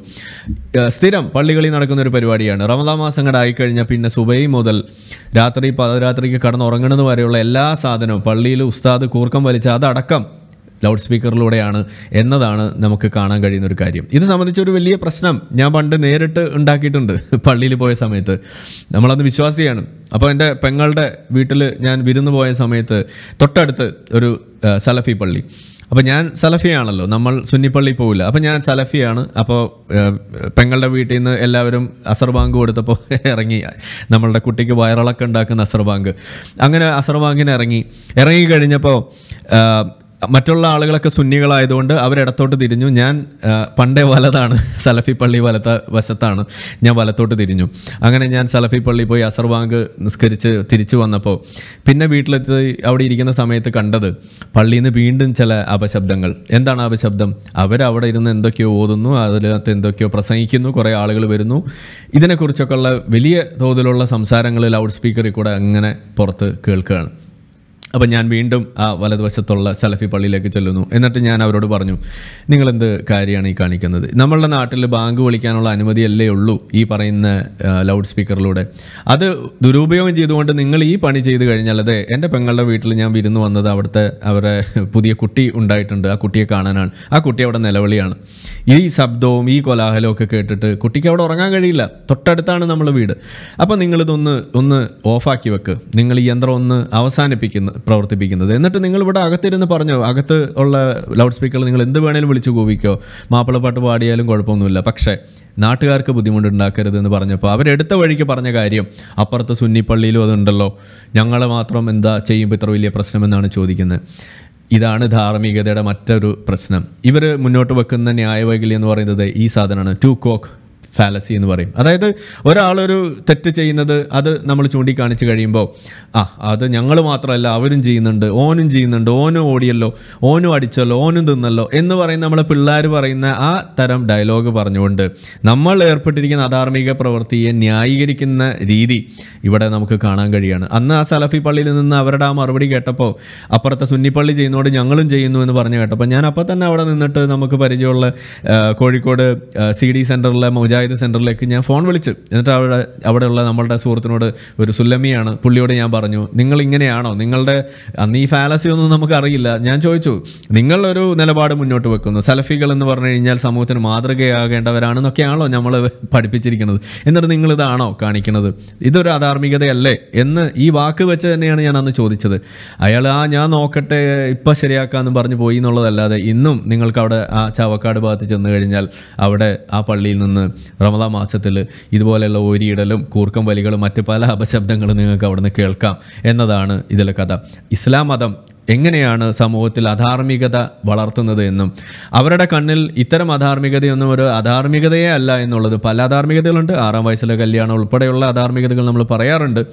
സ്ഥിരം പള്ളികളിൽ നടക്കുന്ന ഒരു പരിപാടിയാണ്. റമദാ മാസം കൂടെ ആയിക്കഴിഞ്ഞാൽ പിന്നെ സുബൈ മുതൽ രാത്രി പാതിരാത്രിക്ക് കടന്നുറങ്ങുന്നത് വരെയുള്ള എല്ലാ സാധനവും പള്ളിയിൽ ഉസ്താദ് കൂർക്കം വലിച്ച അതടക്കം ലൗഡ് സ്പീക്കറിലൂടെയാണ് എന്നതാണ് നമുക്ക് കാണാൻ കഴിയുന്ന ഒരു കാര്യം. ഇത് സംബന്ധിച്ചൊരു വലിയ പ്രശ്നം. ഞാൻ പണ്ട് നേരിട്ട് ഉണ്ടാക്കിയിട്ടുണ്ട് പള്ളിയിൽ പോയ സമയത്ത്. നമ്മളന്ന് വിശ്വാസിയാണ്. അപ്പോൾ എന്റെ പെങ്ങളുടെ വീട്ടിൽ ഞാൻ വിരുന്ന് പോയ സമയത്ത് തൊട്ടടുത്ത് ഒരു സലഫി പള്ളി. അപ്പോൾ ഞാൻ സലഫിയാണല്ലോ. നമ്മൾ സുന്നിപ്പള്ളി പോവില്ല. അപ്പോൾ ഞാൻ സലഫിയാണ്. അപ്പോൾ പെങ്ങളുടെ വീട്ടിൽ നിന്ന് എല്ലാവരും അസർ ബാങ്ക് കൊടുത്തപ്പോൾ ഇറങ്ങി. നമ്മളുടെ കുട്ടിക്ക് വയറിളക്കം ഉണ്ടാക്കുന്ന അസർ ബാങ്ക്. അങ്ങനെ അസർ ബാങ്കിന് ഇറങ്ങി. ഇറങ്ങി കഴിഞ്ഞപ്പോൾ മറ്റുള്ള ആളുകളൊക്കെ സുന്നികളായതുകൊണ്ട് അവരിടത്തോട്ട് തിരിഞ്ഞു. ഞാൻ പണ്ടേ വലതാണ്. സലഫി പള്ളി വലത്ത വശത്താണ്. ഞാൻ വലത്തോട്ട് തിരിഞ്ഞു. അങ്ങനെ ഞാൻ സലഫി പള്ളി പോയി അസർവാങ്ക് നിസ്കരിച്ച് തിരിച്ചു വന്നപ്പോൾ പിന്നെ വീട്ടിലെത്തി അവിടെ ഇരിക്കുന്ന സമയത്ത് കണ്ടത് പള്ളിയിൽ നിന്ന് വീണ്ടും ചില അപശബ്ദങ്ങൾ. എന്താണ് അപശബ്ദം? അവരവിടെ ഇരുന്ന് എന്തൊക്കെയോ ഓതുന്നു അതിനകത്ത് എന്തൊക്കെയോ പ്രസംഗിക്കുന്നു കുറേ ആളുകൾ വരുന്നു. ഇതിനെക്കുറിച്ചൊക്കെ ഉള്ള വലിയ തോതിലുള്ള സംസാരങ്ങൾ ലൗഡ് സ്പീക്കറിൽ കൂടെ അങ്ങനെ പുറത്ത് കേൾക്കുകയാണ്. അപ്പം ഞാൻ വീണ്ടും ആ വലതുവശത്തുള്ള സലഫി പള്ളിയിലേക്ക് ചെല്ലുന്നു. എന്നിട്ട് ഞാൻ അവരോട് പറഞ്ഞു നിങ്ങളെന്ത് കാര്യമാണ് ഈ കാണിക്കുന്നത്? നമ്മളുടെ നാട്ടിൽ ബാങ്ക് വിളിക്കാനുള്ള അനുമതിയല്ലേ ഉള്ളൂ ഈ പറയുന്ന ലൗഡ് സ്പീക്കറിലൂടെ. അത് ദുരുപയോഗം ചെയ്തുകൊണ്ട് നിങ്ങൾ ഈ പണി ചെയ്ത് കഴിഞ്ഞാൽ അതെ എന്റെ പെങ്ങളുടെ വീട്ടിൽ ഞാൻ വിരുന്ന് വന്നത് അവിടുത്തെ അവരുടെ പുതിയ കുട്ടി ഉണ്ടായിട്ടുണ്ട്. ആ കുട്ടിയെ കാണാനാണ്. ആ കുട്ടി അവിടെ നിലവിളിയാണ്. ഈ ശബ്ദവും ഈ കോലാഹലവും ഒക്കെ കേട്ടിട്ട് കുട്ടിക്ക് അവിടെ ഉറങ്ങാൻ കഴിയില്ല. തൊട്ടടുത്താണ് നമ്മൾ വീട്. അപ്പോൾ നിങ്ങളിതൊന്ന് ഒന്ന് ഓഫാക്കി വെക്ക്. നിങ്ങൾ ഈ യന്ത്രം ഒന്ന് അവസാനിപ്പിക്കുന്ന പ്രവർത്തിപ്പിക്കുന്നത്. എന്നിട്ട് നിങ്ങൾ ഇവിടെ അകത്തിരുന്ന് പറഞ്ഞോ അകത്ത് ഉള്ള ലൗഡ് സ്പീക്കറിൽ നിങ്ങൾ എന്ത് വേണേലും വിളിച്ചു കൂവിക്കോ. മാപ്പിളപ്പാട്ട് പാടിയാലും കുഴപ്പമൊന്നുമില്ല. പക്ഷേ നാട്ടുകാർക്ക് ബുദ്ധിമുട്ടുണ്ടാക്കരുത് എന്ന് പറഞ്ഞപ്പോൾ അവരെടുത്ത വഴിക്ക് പറഞ്ഞ കാര്യം അപ്പുറത്ത് സുന്നിപ്പള്ളിയിലും അതുണ്ടല്ലോ. ഞങ്ങൾ മാത്രം എന്താ ചെയ്യുമ്പോൾ ഇത്ര വലിയ പ്രശ്നമെന്നാണ് ചോദിക്കുന്നത്. ഇതാണ് ധാർമ്മികതയുടെ മറ്റൊരു പ്രശ്നം. ഇവർ മുന്നോട്ട് വെക്കുന്ന ന്യായവൈകല്യം എന്ന് പറയുന്നത് ഈ സാധനമാണ്. ടു കോക്ക് ഫാലസി എന്ന് പറയും. അതായത് ഒരാളൊരു തെറ്റ് ചെയ്യുന്നത് അത് നമ്മൾ ചൂണ്ടിക്കാണിച്ച് കഴിയുമ്പോൾ ആ അത് ഞങ്ങൾ മാത്രമല്ല അവരും ചെയ്യുന്നുണ്ട് ഓനും ചെയ്യുന്നുണ്ട് ഓനും ഓടിയല്ലോ ഓനും അടിച്ചല്ലോ ഓനും തിന്നല്ലോ എന്ന് പറയുന്ന നമ്മളെ പിള്ളേർ പറയുന്ന ആ തരം ഡയലോഗ് പറഞ്ഞുകൊണ്ട് നമ്മൾ ഏർപ്പെട്ടിരിക്കുന്ന അധാർമിക പ്രവൃത്തിയെ ന്യായീകരിക്കുന്ന രീതി ഇവിടെ നമുക്ക് കാണാൻ കഴിയാണ്. അന്ന് ആ സലഫി പള്ളിയിൽ നിന്ന് അവരുടെ ആ മറുപടി കേട്ടപ്പോൾ അപ്പുറത്തെ സുന്നിപ്പള്ളി ചെയ്യുന്നതോട് ഞങ്ങളും ചെയ്യുന്നു എന്ന് പറഞ്ഞു കേട്ടപ്പോൾ ഞാൻ അപ്പോൾ തന്നെ അവിടെ നിന്നിട്ട് നമുക്ക് പരിചയമുള്ള കോഴിക്കോട് സി ഡി സെന്ററിലെ മുജാഹിദ് സെന്ററിലേക്ക് ഞാൻ ഫോൺ വിളിച്ചു. എന്നിട്ട് അവിടെ അവിടെയുള്ള നമ്മളുടെ സുഹൃത്തിനോട് ഒരു സുല്ലമിയാണ് പുള്ളിയോട് ഞാൻ പറഞ്ഞു നിങ്ങൾ ഇങ്ങനെയാണോ നിങ്ങളുടെ അന്ന് ഈ ഫാലസി ഒന്നും നമുക്ക് അറിയില്ല ഞാൻ ചോദിച്ചു നിങ്ങളൊരു നിലപാട് മുന്നോട്ട് വെക്കുന്നു. സലഫികൾ എന്ന് പറഞ്ഞു കഴിഞ്ഞാൽ സമൂഹത്തിന് മാതൃകയാകേണ്ടവരാണെന്നൊക്കെയാണല്ലോ നമ്മൾ പഠിപ്പിച്ചിരിക്കുന്നത്. എന്നിട്ട് നിങ്ങളിതാണോ കാണിക്കുന്നത് ഇതൊരു അധാർമികതയല്ലേ? എന്ന് ഈ വാക്ക് വെച്ച് തന്നെയാണ് ഞാൻ അന്ന് ചോദിച്ചത്. അയാൾ ആ ഞാൻ നോക്കട്ടെ ഇപ്പം ശരിയാക്കാമെന്ന് പറഞ്ഞു പോയി എന്നുള്ളതല്ലാതെ ഇന്നും നിങ്ങൾക്ക് അവിടെ ആ ചാവക്കാട് ഭാഗത്ത് ചെന്ന് കഴിഞ്ഞാൽ അവിടെ ആ പള്ളിയിൽ നിന്ന് റമദാ മാസത്തിൽ ഇതുപോലെയുള്ള ഓരിയിടലും കൂർക്കം വലികളും മറ്റ് പല അപശബ്ദങ്ങളും നിങ്ങൾക്ക് അവിടുന്ന് കേൾക്കാം എന്നതാണ് ഇതിലെ കഥ. ഇസ്ലാം മതം എങ്ങനെയാണ് സമൂഹത്തിൽ അധാർമികത വളർത്തുന്നത് എന്നും അവരുടെ കണ്ണിൽ ഇത്തരം അധാർമികതയൊന്നും ഒരു അധാർമികതയേ അല്ല എന്നുള്ളത് പല അധാർമികതകളുണ്ട്. ആറാം വയസ്സിലെ കല്യാണം ഉൾപ്പെടെയുള്ള അധാർമികതകൾ നമ്മൾ പറയാറുണ്ട്.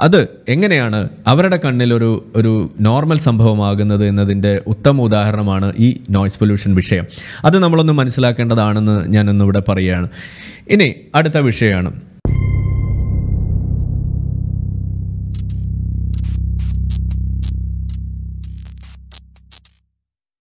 അത് എങ്ങനെയാണ് അവരുടെ കണ്ണിൽ ഒരു ഒരു നോർമൽ സംഭവമാകുന്നത് എന്നതിന്റെ ഉത്തമ ഉദാഹരണമാണ് ഈ നോയ്സ് പൊല്യൂഷൻ വിഷയം. അത് നമ്മളൊന്ന് മനസ്സിലാക്കേണ്ടതാണെന്ന് ഞാനൊന്നിവിടെ പറയുകയാണ്. ഇനി അടുത്ത വിഷയമാണ്.